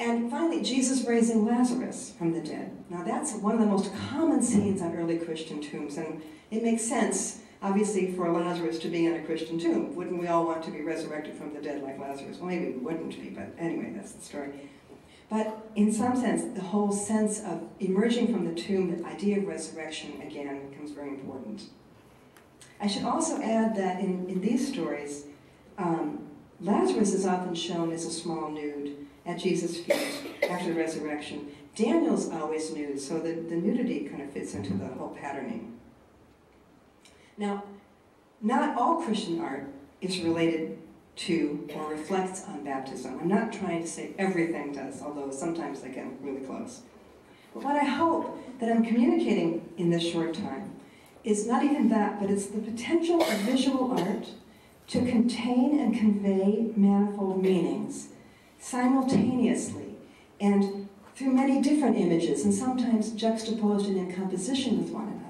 And finally, Jesus raising Lazarus from the dead. Now, that's one of the most common scenes on early Christian tombs, and it makes sense, obviously, for Lazarus to be in a Christian tomb. Wouldn't we all want to be resurrected from the dead like Lazarus? Well, maybe we wouldn't be, but anyway, that's the story. But in some sense, the whole sense of emerging from the tomb, the idea of resurrection, again, becomes very important. I should also add that in, in these stories, um, Lazarus is often shown as a small nude at Jesus' feet after the resurrection. Daniel's always nude, so the, the nudity kind of fits into the whole patterning. Now, not all Christian art is related to or reflects on baptism. I'm not trying to say everything does, although sometimes they get really close. But what I hope that I'm communicating in this short time is not even that, but it's the potential of visual art to contain and convey manifold meanings simultaneously and through many different images and sometimes juxtaposed and in composition with one another.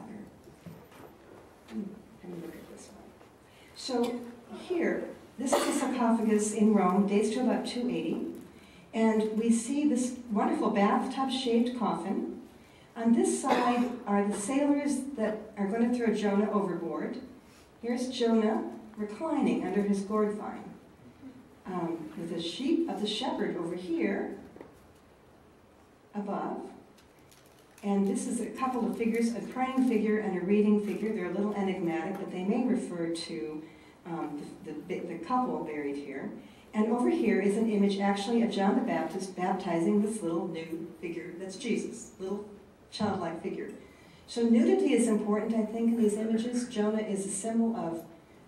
Let me look at this one. So here, this is a sarcophagus in Rome, dates to about 280, and we see this wonderful bathtub-shaped coffin. On this side are the sailors that are going to throw Jonah overboard. Here's Jonah reclining under his gourd vine um, with a sheep of the shepherd over here above. And this is a couple of figures, a praying figure and a reading figure. They're a little enigmatic, but they may refer to um, the, the, the couple buried here. And over here is an image actually of John the Baptist baptizing this little nude figure that's Jesus, little childlike figure. So nudity is important, I think, in these images. Jonah is a symbol of,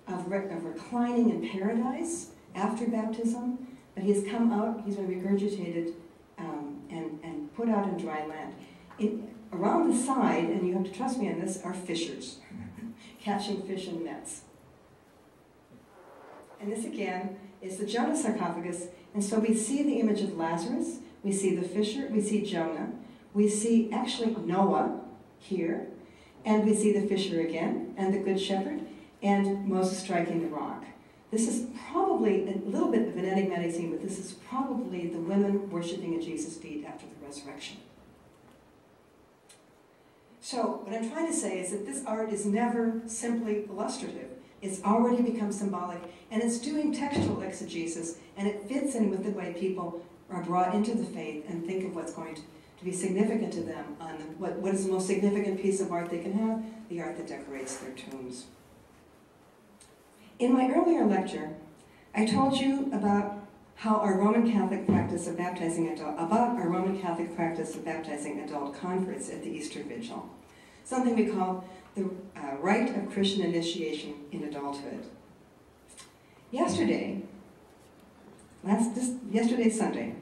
of, of reclining in paradise after baptism, but he has come out, he's been regurgitated um, and, and put out in dry land. In, around the side, and you have to trust me on this, are fishers catching fish in nets. And this again is the Jonah sarcophagus, and so we see the image of Lazarus, we see the fisher, we see Jonah, we see actually Noah here, and we see the fisher again, and the good shepherd, and Moses striking the rock. This is probably a little bit of an enigmatic scene, but this is probably the women worshiping at Jesus' feet after the resurrection. So, what I'm trying to say is that this art is never simply illustrative. It's already become symbolic, and it's doing textual exegesis, and it fits in with the way people are brought into the faith and think of what's going to, be significant to them on the, what, what is the most significant piece of art they can have? The art that decorates their tombs. In my earlier lecture, I told you about how our Roman Catholic practice of baptizing adult, about our Roman Catholic practice of baptizing adult converts at the Easter Vigil, something we call the uh, rite of Christian initiation in adulthood. Yesterday, last this, yesterday Sunday,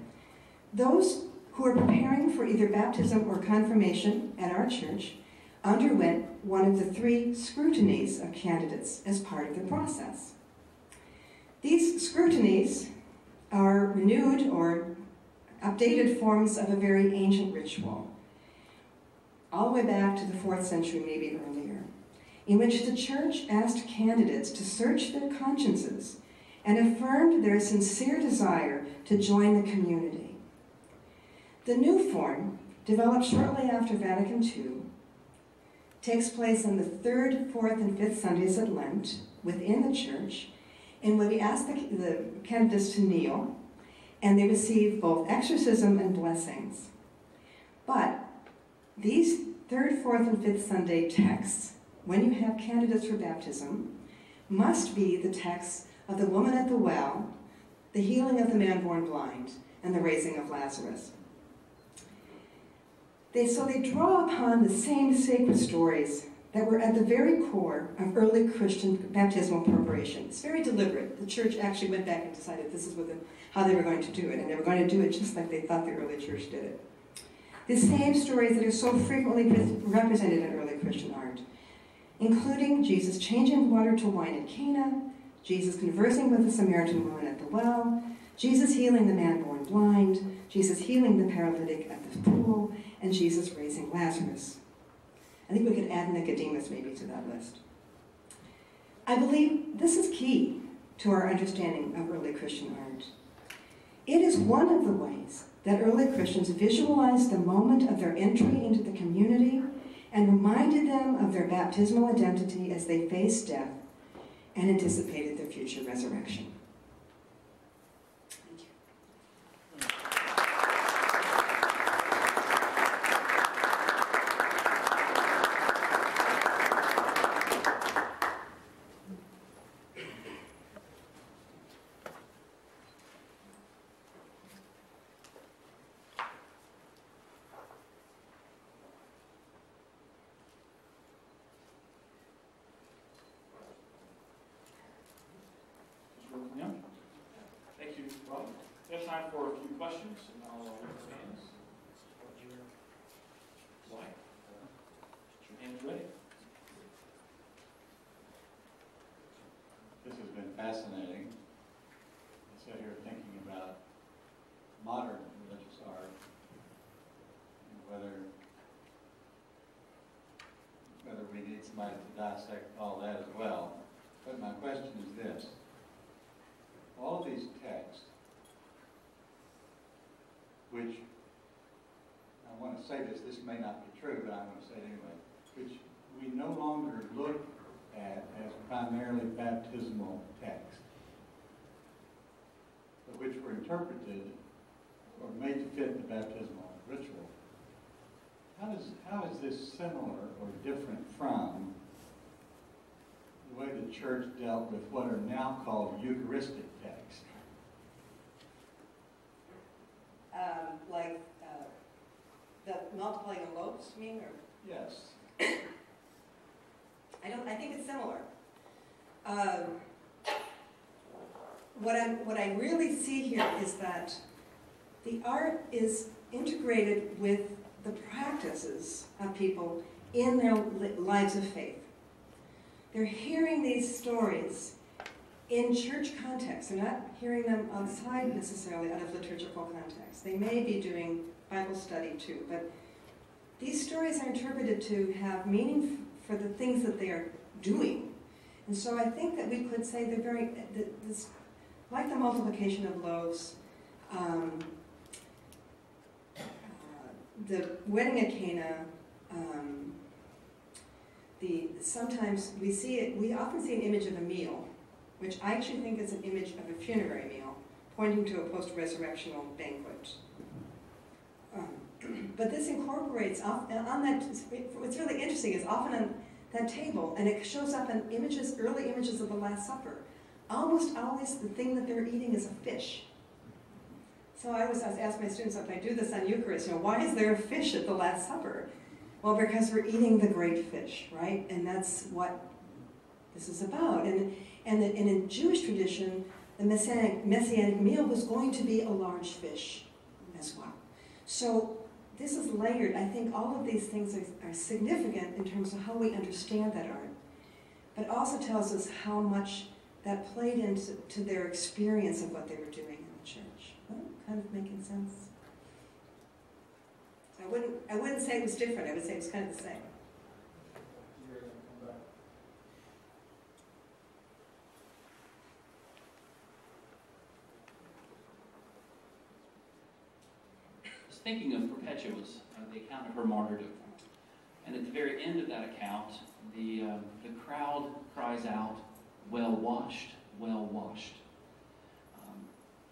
those who are preparing for either baptism or confirmation at our church underwent one of the three scrutinies of candidates as part of the process. These scrutinies are renewed or updated forms of a very ancient ritual, all the way back to the fourth century, maybe earlier, in which the church asked candidates to search their consciences and affirmed their sincere desire to join the community. The new form, developed shortly after Vatican II, takes place on the third, fourth, and fifth Sundays of Lent within the church, in where we ask the, the candidates to kneel, and they receive both exorcism and blessings. But these third, fourth, and fifth Sunday texts, when you have candidates for baptism, must be the texts of the woman at the well, the healing of the man born blind, and the raising of Lazarus. They, so they draw upon the same sacred stories that were at the very core of early Christian baptismal preparation. It's very deliberate. The church actually went back and decided this is the, how they were going to do it, and they were going to do it just like they thought the early church did it. The same stories that are so frequently represented in early Christian art, including Jesus changing water to wine at Cana, Jesus conversing with the Samaritan woman at the well, Jesus healing the man born blind, Jesus healing the paralytic at the pool, and Jesus raising Lazarus. I think we could add Nicodemus maybe to that list. I believe this is key to our understanding of early Christian art. It is one of the ways that early Christians visualized the moment of their entry into the community and reminded them of their baptismal identity as they faced death and anticipated their future resurrection. fascinating. I sit here thinking about modern religious art and whether to dissect all that as well. But my question is this. All these texts, which I want to say this, this may not be true, but I'm going to say it anyway, which we no longer look at as primarily baptismal texts, but which were interpreted or made to fit the baptismal. How, does, how is this similar or different from the way the church dealt with what are now called Eucharistic texts? Um, like uh, the multiplying of loaves, you mean? Or? Yes. I don't. I think it's similar. Um, what I what I really see here is that the art is integrated with the practices of people in their lives of faith. They're hearing these stories in church context. They're not hearing them outside necessarily out of liturgical context. They may be doing Bible study too, but these stories are interpreted to have meaning for the things that they are doing. And so I think that we could say they're very, this, like the multiplication of loaves, um, the wedding at Cana, um, the, sometimes we see it, we often see an image of a meal, which I actually think is an image of a funerary meal, pointing to a post-resurrectional banquet. Um, but this incorporates, on that, what's really interesting is often on that table, and it shows up in images, early images of the Last Supper. Almost always the thing that they're eating is a fish. So I always ask my students if I do this on Eucharist, you know, why is there a fish at the Last Supper? Well, because we're eating the great fish, right? And that's what this is about. And, and, the, and in Jewish tradition, the messianic, messianic meal was going to be a large fish as well. So this is layered. I think all of these things are, are significant in terms of how we understand that art, but also tells us how much that played into to their experience of what they were doing in the church. Well, kind of making sense. I wouldn't, I wouldn't say it was different. I would say it was kind of the same. thinking of Perpetua's, uh, the account of her martyrdom. And at the very end of that account, the, uh, the crowd cries out, well washed, well washed.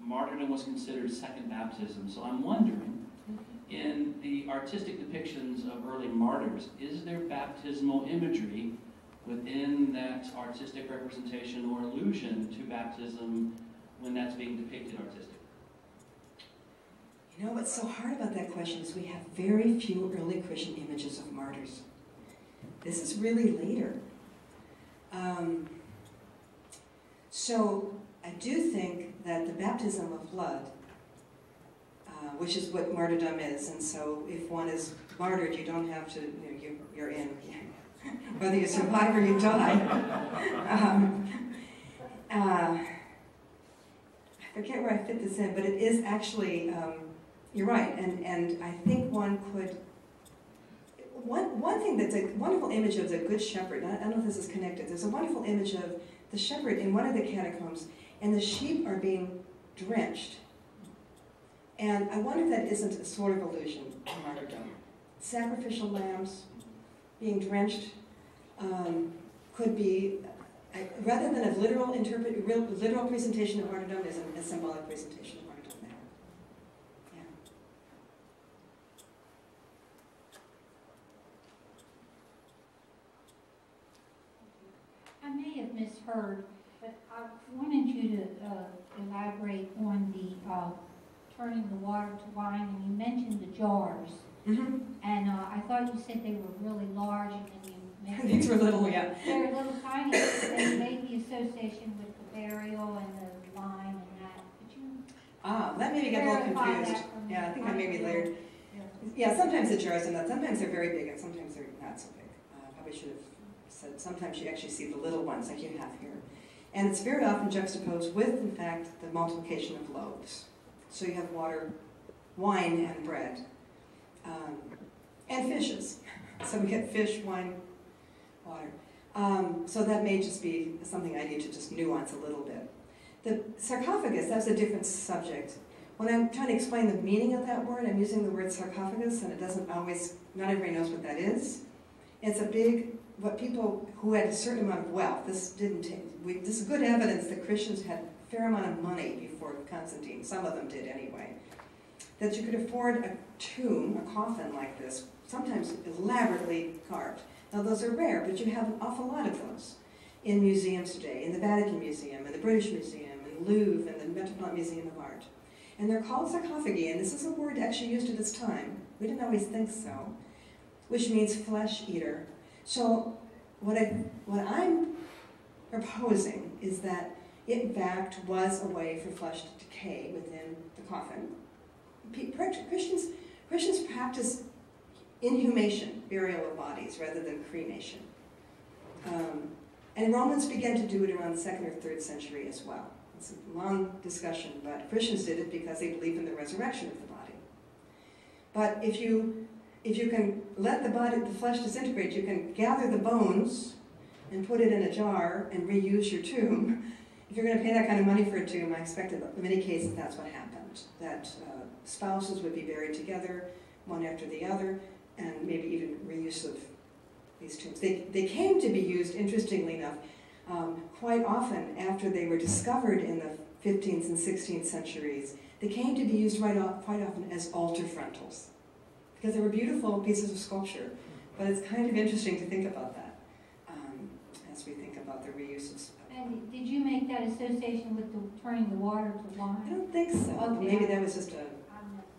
Martyrdom was considered second baptism. So I'm wondering, in the artistic depictions of early martyrs, is there baptismal imagery within that artistic representation or allusion to baptism when that's being depicted artistically? You know what's so hard about that question is we have very few early Christian images of martyrs. This is really later. Um, so I do think that the baptism of blood, uh, which is what martyrdom is, and so if one is martyred, you don't have to, you know, you, you're in. Whether you survive or you die. Um, uh, I forget where I fit this in, but it is actually, um, you're right, and, and I think one could, one, one thing that's a wonderful image of the Good Shepherd, I I don't know if this is connected, there's a wonderful image of the shepherd in one of the catacombs, and the sheep are being drenched. And I wonder if that isn't a sort of allusion to martyrdom. Sacrificial lambs being drenched um, could be, rather than a literal interpret, real, literal presentation of martyrdom, is a, a symbolic presentation of martyrdom there. Yeah. I may have misheard, I wanted you to uh, elaborate on the uh, turning the water to wine, and you mentioned the jars. Mm-hmm. And uh, I thought you said they were really large, and then you mentioned These were little, yeah. they're a little tiny. They made the association with the burial and the wine and that. Could you Ah, that made me get a little confused. that? Yeah, I think I may be layered. Yeah. Yeah, sometimes the jars are not, sometimes they're very big and sometimes they're not so big. Uh, Probably should have said, sometimes you actually see the little ones like you have here. And it's very often juxtaposed with, in fact, the multiplication of loaves. So you have water, wine, and bread. Um, And fishes. So we get fish, wine, water. Um, So that may just be something I need to just nuance a little bit. The sarcophagus, that's a different subject. When I'm trying to explain the meaning of that word, I'm using the word sarcophagus, and it doesn't always, not everybody knows what that is. It's a big, what people who had a certain amount of wealth, this didn't, ta- we, this is good evidence that Christians had a fair amount of money before Constantine, some of them did anyway, that you could afford a tomb, a coffin like this, sometimes elaborately carved. Now, those are rare, but you have an awful lot of those in museums today, in the Vatican Museum, in the British Museum, in Louvre, and the Metropolitan Museum of Art. And they're called sarcophagi, and this is a word actually used at this time. We didn't always think so, which means flesh eater. So what, I, what I'm proposing is that it in fact was a way for flesh to decay within the coffin. Christians, Christians practice inhumation, burial of bodies, rather than cremation. Um, and Romans began to do it around the second or third century as well. It's a long discussion, but Christians did it because they believe in the resurrection of the body. But if you if you can let the body, the flesh disintegrate, you can gather the bones and put it in a jar and reuse your tomb. If you're going to pay that kind of money for a tomb, I expect that in many cases that's what happened. That uh, spouses would be buried together, one after the other, and maybe even reuse of these tombs. They, they came to be used, interestingly enough, um, quite often after they were discovered in the 15th and 16th centuries. They came to be used right off, quite often as altar frontals because they were beautiful pieces of sculpture. But it's kind of interesting to think about that um, as we think about the reuse of. And did you make that association with the turning the water to wine? I don't think so. Okay. Maybe that was just a.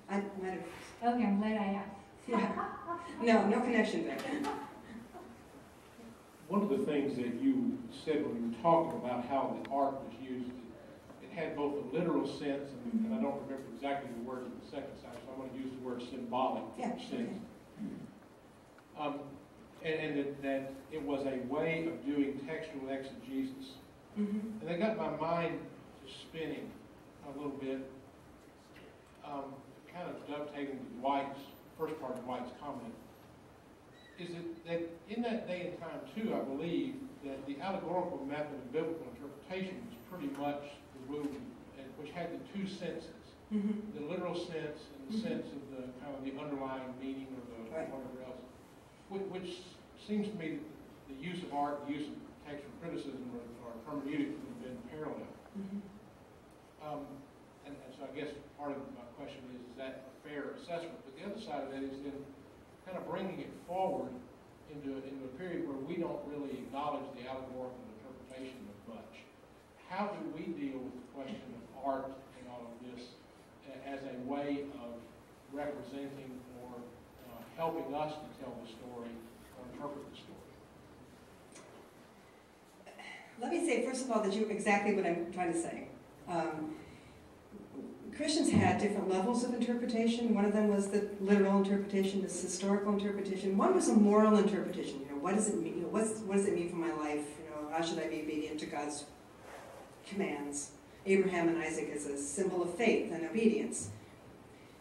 I'm might have. Okay, I'm glad I asked. Yeah. No, no connection there. One of the things that you said when you were talking about how the art was used, it had both a literal sense, and and I don't remember exactly the words in the second side, so I'm going to use the word symbolic Yeah. sense. Um, and, and that, that it was a way of doing textual exegesis. Mm-hmm. And that got my mind spinning a little bit, um, kind of dovetailing with White's, first part of White's comment. Is it that in that day and time too, I believe that the allegorical method of biblical interpretation was pretty much and which had the two senses, Mm-hmm. the literal sense and the Mhm. sense of the kind of the underlying meaning or the Right. whatever else. Which, which seems to me that the use of art, the use of textual criticism or, or hermeneutic would have been parallel. Mm-hmm. Um, and, and so I guess part of my question is, is that a fair assessment? But the other side of that is then kind of bringing it forward into, into a period where we don't really acknowledge the allegorical interpretation. How do we deal with the question of art and all of this as a way of representing or uh, helping us to tell the story or interpret the story? Let me say, first of all, that you exactly what I'm trying to say. Um, Christians had different levels of interpretation. One of them was the literal interpretation, this historical interpretation. One was a moral interpretation. You know, what does it mean? You know, what does it mean for my life? You know, how should I be obedient to God's commands? Abraham and Isaac as a symbol of faith and obedience.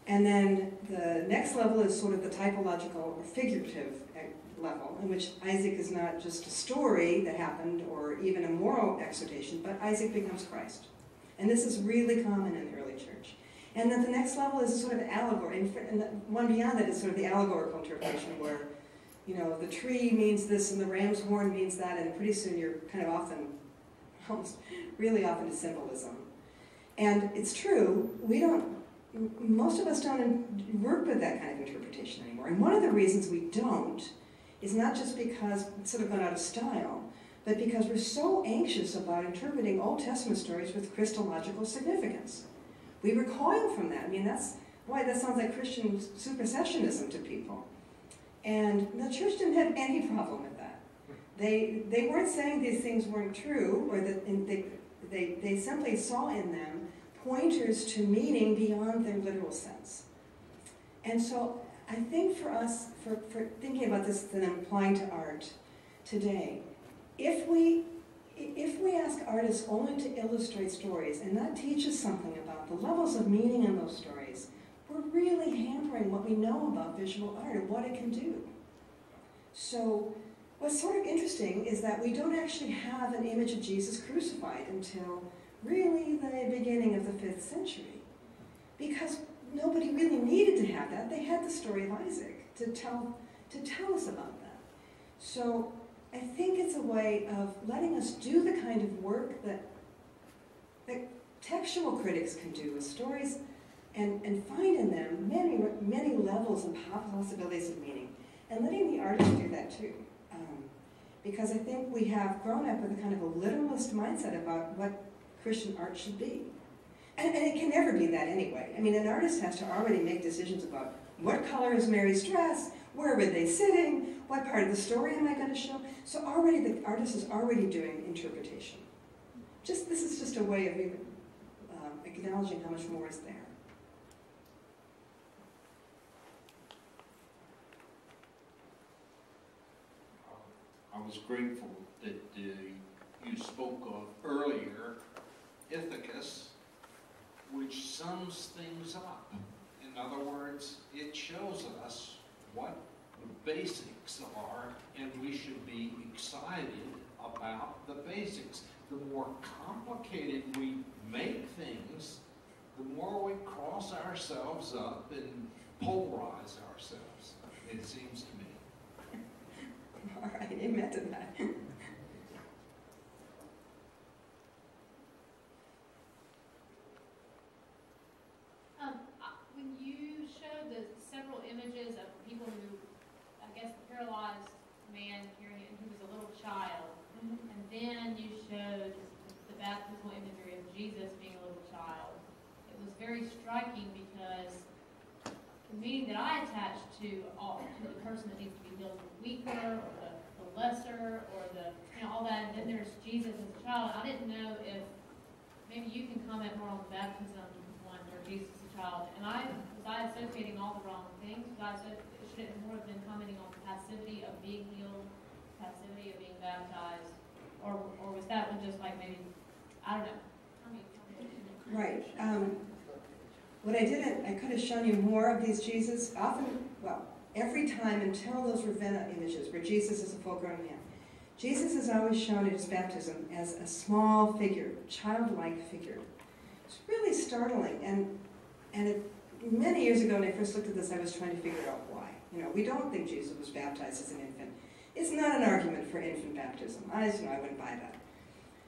And then the next level is sort of the typological or figurative eh, level, in which Isaac is not just a story that happened or even a moral exhortation, but Isaac becomes Christ. And this is really common in the early church. And then the next level is sort of allegory, and one beyond that is sort of the allegorical interpretation, where, you know, the tree means this and the ram's horn means that, and pretty soon you're kind of often, almost really often to symbolism. And it's true, we don't, most of us don't work with that kind of interpretation anymore. And one of the reasons we don't is not just because it's sort of gone out of style, but because we're so anxious about interpreting Old Testament stories with Christological significance. We recoil from that. I mean, that's why that sounds like Christian supersessionism to people. And the church didn't have any problem. They, they weren't saying these things weren't true, or that they, they, they simply saw in them pointers to meaning beyond their literal sense. And so I think for us, for, for thinking about this and applying to art today, if we if we ask artists only to illustrate stories and not teach us something about the levels of meaning in those stories, we're really hampering what we know about visual art and what it can do. So, what's sort of interesting is that we don't actually have an image of Jesus crucified until really the beginning of the fifth century. Because nobody really needed to have that. They had the story of Isaac to tell, to tell us about that. So, I think it's a way of letting us do the kind of work that, that textual critics can do with stories and, and find in them many, many levels and possibilities of meaning. And letting the artist do that too. Because I think we have grown up with a kind of a literalist mindset about what Christian art should be. And, and it can never be that anyway. I mean, an artist has to already make decisions about what color is Mary's dress, where were they sitting, what part of the story am I going to show? So already the artist is already doing interpretation. Just this is just a way of even um, acknowledging how much more is there. I was grateful that uh, you spoke of earlier Ichthus, which sums things up. In other words, it shows us what the basics are, and we should be excited about the basics. The more complicated we make things, the more we cross ourselves up and polarize ourselves, it seems right, amen to that. Um, when you showed the several images of people who, I guess, the paralyzed man carrying, who was a little child, and then you showed the baptismal imagery of Jesus being a little child, it was very striking because the meaning that I attach to all, to the person that needs to be healed, the weaker, or the, the lesser, or the, you know, all that, and then there's Jesus as a child. I didn't know if, maybe you can comment more on the baptism one, where Jesus is a child, and I, was I associating all the wrong things? Was I, should it more have been commenting on the passivity of being healed, passivity of being baptized? Or, or was that one just like maybe, I don't know. Right. Um, what I didn't, I could have shown you more of these Jesus. Often, well, every time until those Ravenna images where Jesus is a full-grown man, Jesus is always shown at his baptism as a small figure, childlike figure. It's really startling, and and it, many years ago when I first looked at this, I was trying to figure out why. You know, we don't think Jesus was baptized as an infant. It's not an argument for infant baptism. I, you know, I wouldn't buy that.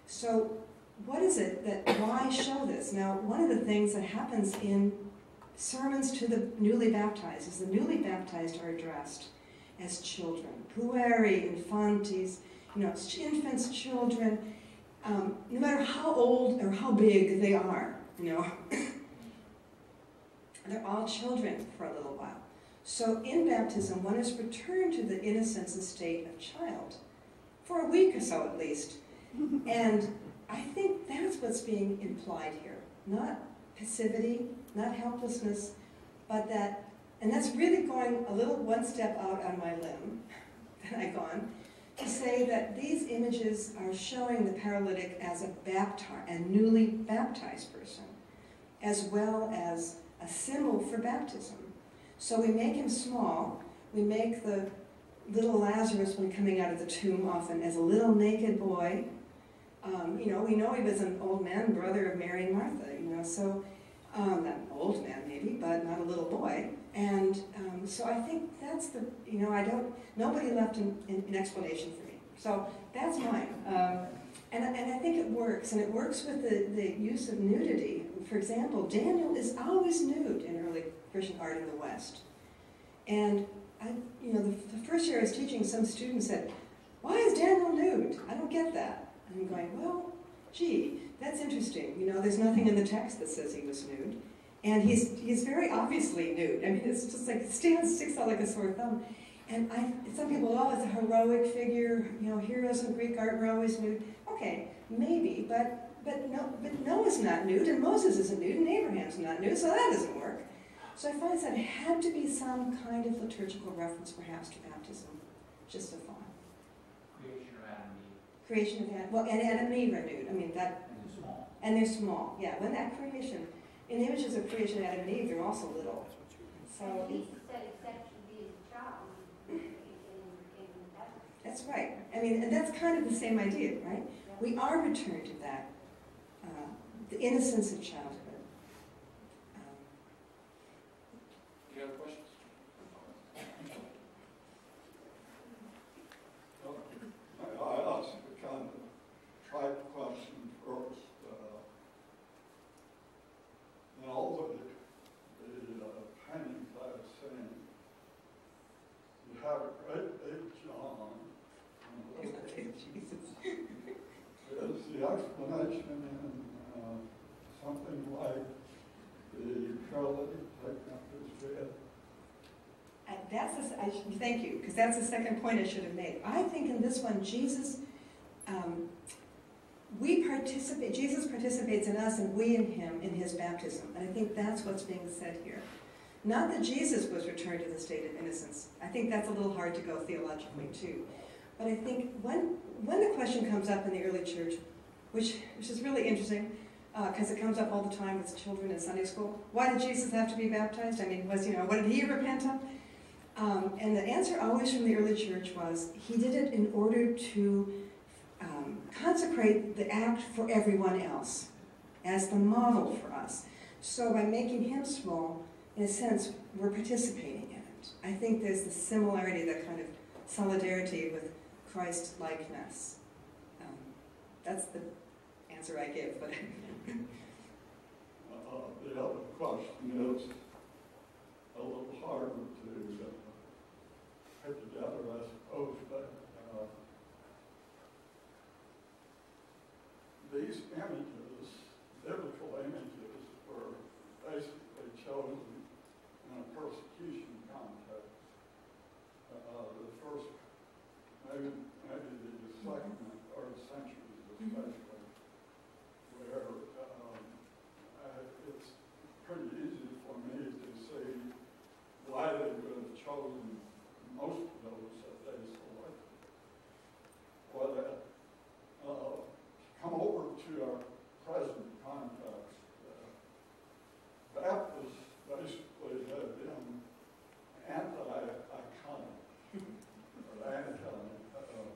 So what is it that why show this? Now, one of the things that happens in sermons to the newly baptized is the newly baptized are addressed as children, pueri, infantes, you know, infants, children, um, no matter how old or how big they are, you know. They're all children for a little while. So in baptism, one is returned to the innocence and state of child, for a week or so at least. And I think that's what's being implied here. Not passivity, not helplessness, but that, and that's really going a little one step out on my limb that I've gone, to say that these images are showing the paralytic as a baptized, a newly baptized person, as well as a symbol for baptism. So we make him small, we make the little Lazarus when coming out of the tomb often as a little naked boy. Um, you know, we know he was an old man, brother of Mary and Martha, you know, so, um, not an old man maybe, but not a little boy. And um, so I think that's the, you know, I don't, nobody left an, an explanation for me. So that's mine. Um, and, and I think it works, and it works with the, the use of nudity. For example, Daniel is always nude in early Christian art in the West. And I, you know, the, the first year I was teaching, some students said, why is Daniel nude? I don't get that. And I'm going, well, gee, that's interesting. You know, there's nothing in the text that says he was nude. And he's, he's very obviously nude. I mean, it's just like, stands, sticks out like a sore thumb. And I, some people, oh, it's a heroic figure, you know, heroes in Greek art were always nude. Okay, maybe, but, but, no, but Noah's not nude, and Moses isn't nude, and Abraham's not nude, so that doesn't work. So I find that it had to be some kind of liturgical reference, perhaps, to baptism. Just a thought. Creation of Adam and Eve. Creation of Adam, well, and Adam and Eve are nude. I mean, that, And it's small. and they're small. Yeah, when that creation, in the images of creation, Adam and Eve, they're also little. So Jesus said except you be a child, you can't get in the kingdom of heaven. that's right. I mean, and that's kind of the same idea, right? We are returned to that, uh, the innocence of childhood. Um, Any other questions? I I asked a kind of trite question first. uh, In all of the, the uh, paintings I've seen, you have a great big John. and a little Jesus. Is the explanation in uh, something like the paralytic taking up his bed? Uh, That's, the s- I should, thank you, because that's the second point I should have made. I think in this one, Jesus, um, we participate, Jesus participates in us and we in him in his baptism. And I think that's what's being said here. Not that Jesus was returned to the state of innocence. I think that's a little hard to go theologically too. But I think when, when the question comes up in the early church, which, which is really interesting, because it comes up all the time with children in Sunday school, why did Jesus have to be baptized? I mean, was, you know, what did he repent of? Um, and the answer always from the early church was he did it in order to um, consecrate the act for everyone else as the model for us. So by making him small, in a sense, we're participating in it. I think there's the similarity, that kind of solidarity with Christ likeness. Um, that's the answer I give, but Uh, The other question is a little harder to put together, I suppose, but uh, these images, biblical images, were basically chosen in a persecution context. Uh, The first, maybe, maybe the second and third centuries especially, where um, uh, it's pretty easy for me to see why they would have chosen most of those that they selected. But uh, uh, come over to our present context, uh, Baptists basically have been anti-iconic, or anti, uh,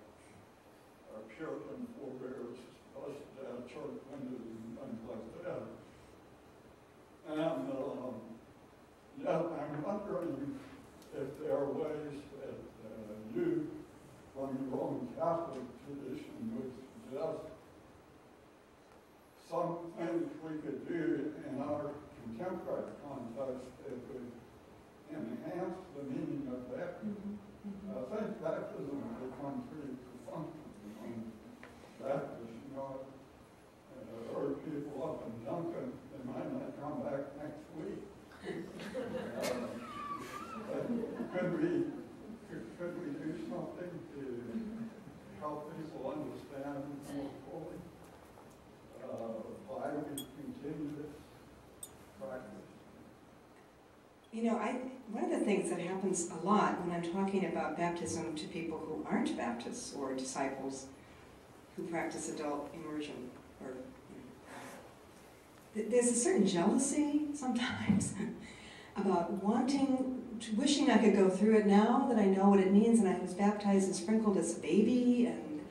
our Puritan forebears busted out church windows and things like that. And, um, yeah, I'm wondering if there are ways that uh, you, from your own Catholic tradition, would suggest some things we could do in our contemporary context that would enhance the meaning of baptism. I think baptism has become pretty perfunctory among Baptists, you know. Uh, or people up in Duncan, they might not come back next week. You know, I, one of the things that happens a lot when I'm talking about baptism to people who aren't Baptists or disciples who practice adult immersion, or you know, there's a certain jealousy sometimes about wanting, wishing I could go through it now that I know what it means, and I was baptized and sprinkled as a baby, and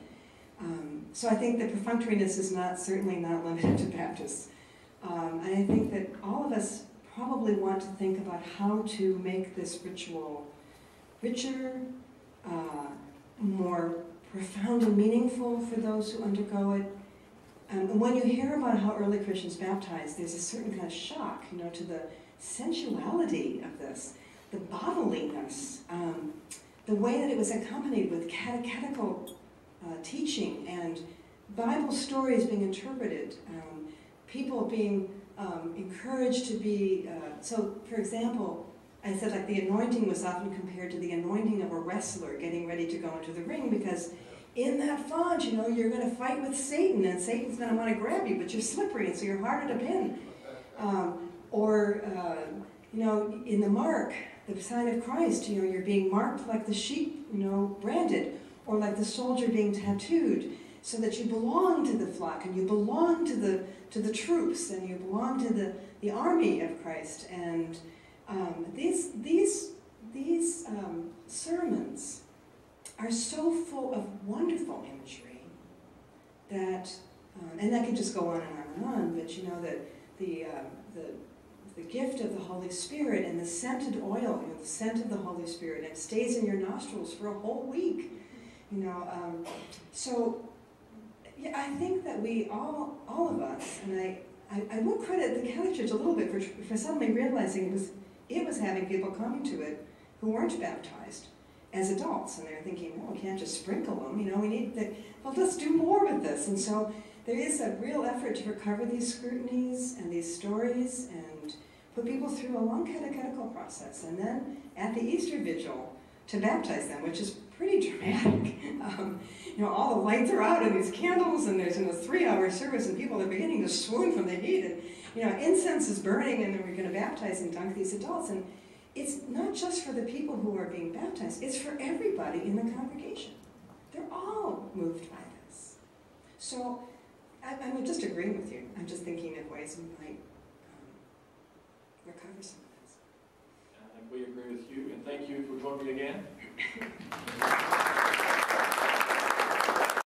um, so I think that perfunctoriness is not certainly not limited to Baptists, um, and I think that all of us probably want to think about how to make this ritual richer, uh, more profound and meaningful for those who undergo it. Um, and when you hear about how early Christians baptized, there's a certain kind of shock, you know, to the sensuality of this, the bodiliness, um, the way that it was accompanied with catechetical uh, teaching and Bible stories being interpreted, um, people being um, encouraged to be, uh, so for example, I said like the anointing was often compared to the anointing of a wrestler getting ready to go into the ring because in that font, you know, you're going to fight with Satan and Satan's going to want to grab you, but you're slippery and so you're harder to pin. Um, or, uh, you know, in the mark, the sign of Christ, you know, you're being marked like the sheep, you know, branded, or like the soldier being tattooed, so that you belong to the flock and you belong to the to the troops and you belong to the, the army of Christ. And um, these, these, these um, sermons are so full of wonderful imagery that, um, and that could just go on and on and on, but you know that the, um, the, the gift of the Holy Spirit and the scented oil, you know, the scent of the Holy Spirit, it stays in your nostrils for a whole week. You know, um, so yeah, I think that we all, all of us, and I, I, I will credit the Catholic Church a little bit for, for suddenly realizing it was, it was having people coming to it who weren't baptized as adults, and they're thinking, well, we can't just sprinkle them, you know, we need to, well, let's do more with this. And so there is a real effort to recover these scrutinies and these stories and put people through a long catechetical process. And then at the Easter Vigil, to baptize them, which is pretty dramatic. Um, you know, all the lights are out and these candles, and there's a three-hour service, and people are beginning to swoon from the heat, and you know, incense is burning, and then we're going to baptize and dunk these adults, and it's not just for the people who are being baptized; it's for everybody in the congregation. They're all moved by this. So, I, I'm just agreeing with you. I'm just thinking of ways we might um, recover some of this. I think we agree with you, and thank you for joining me again.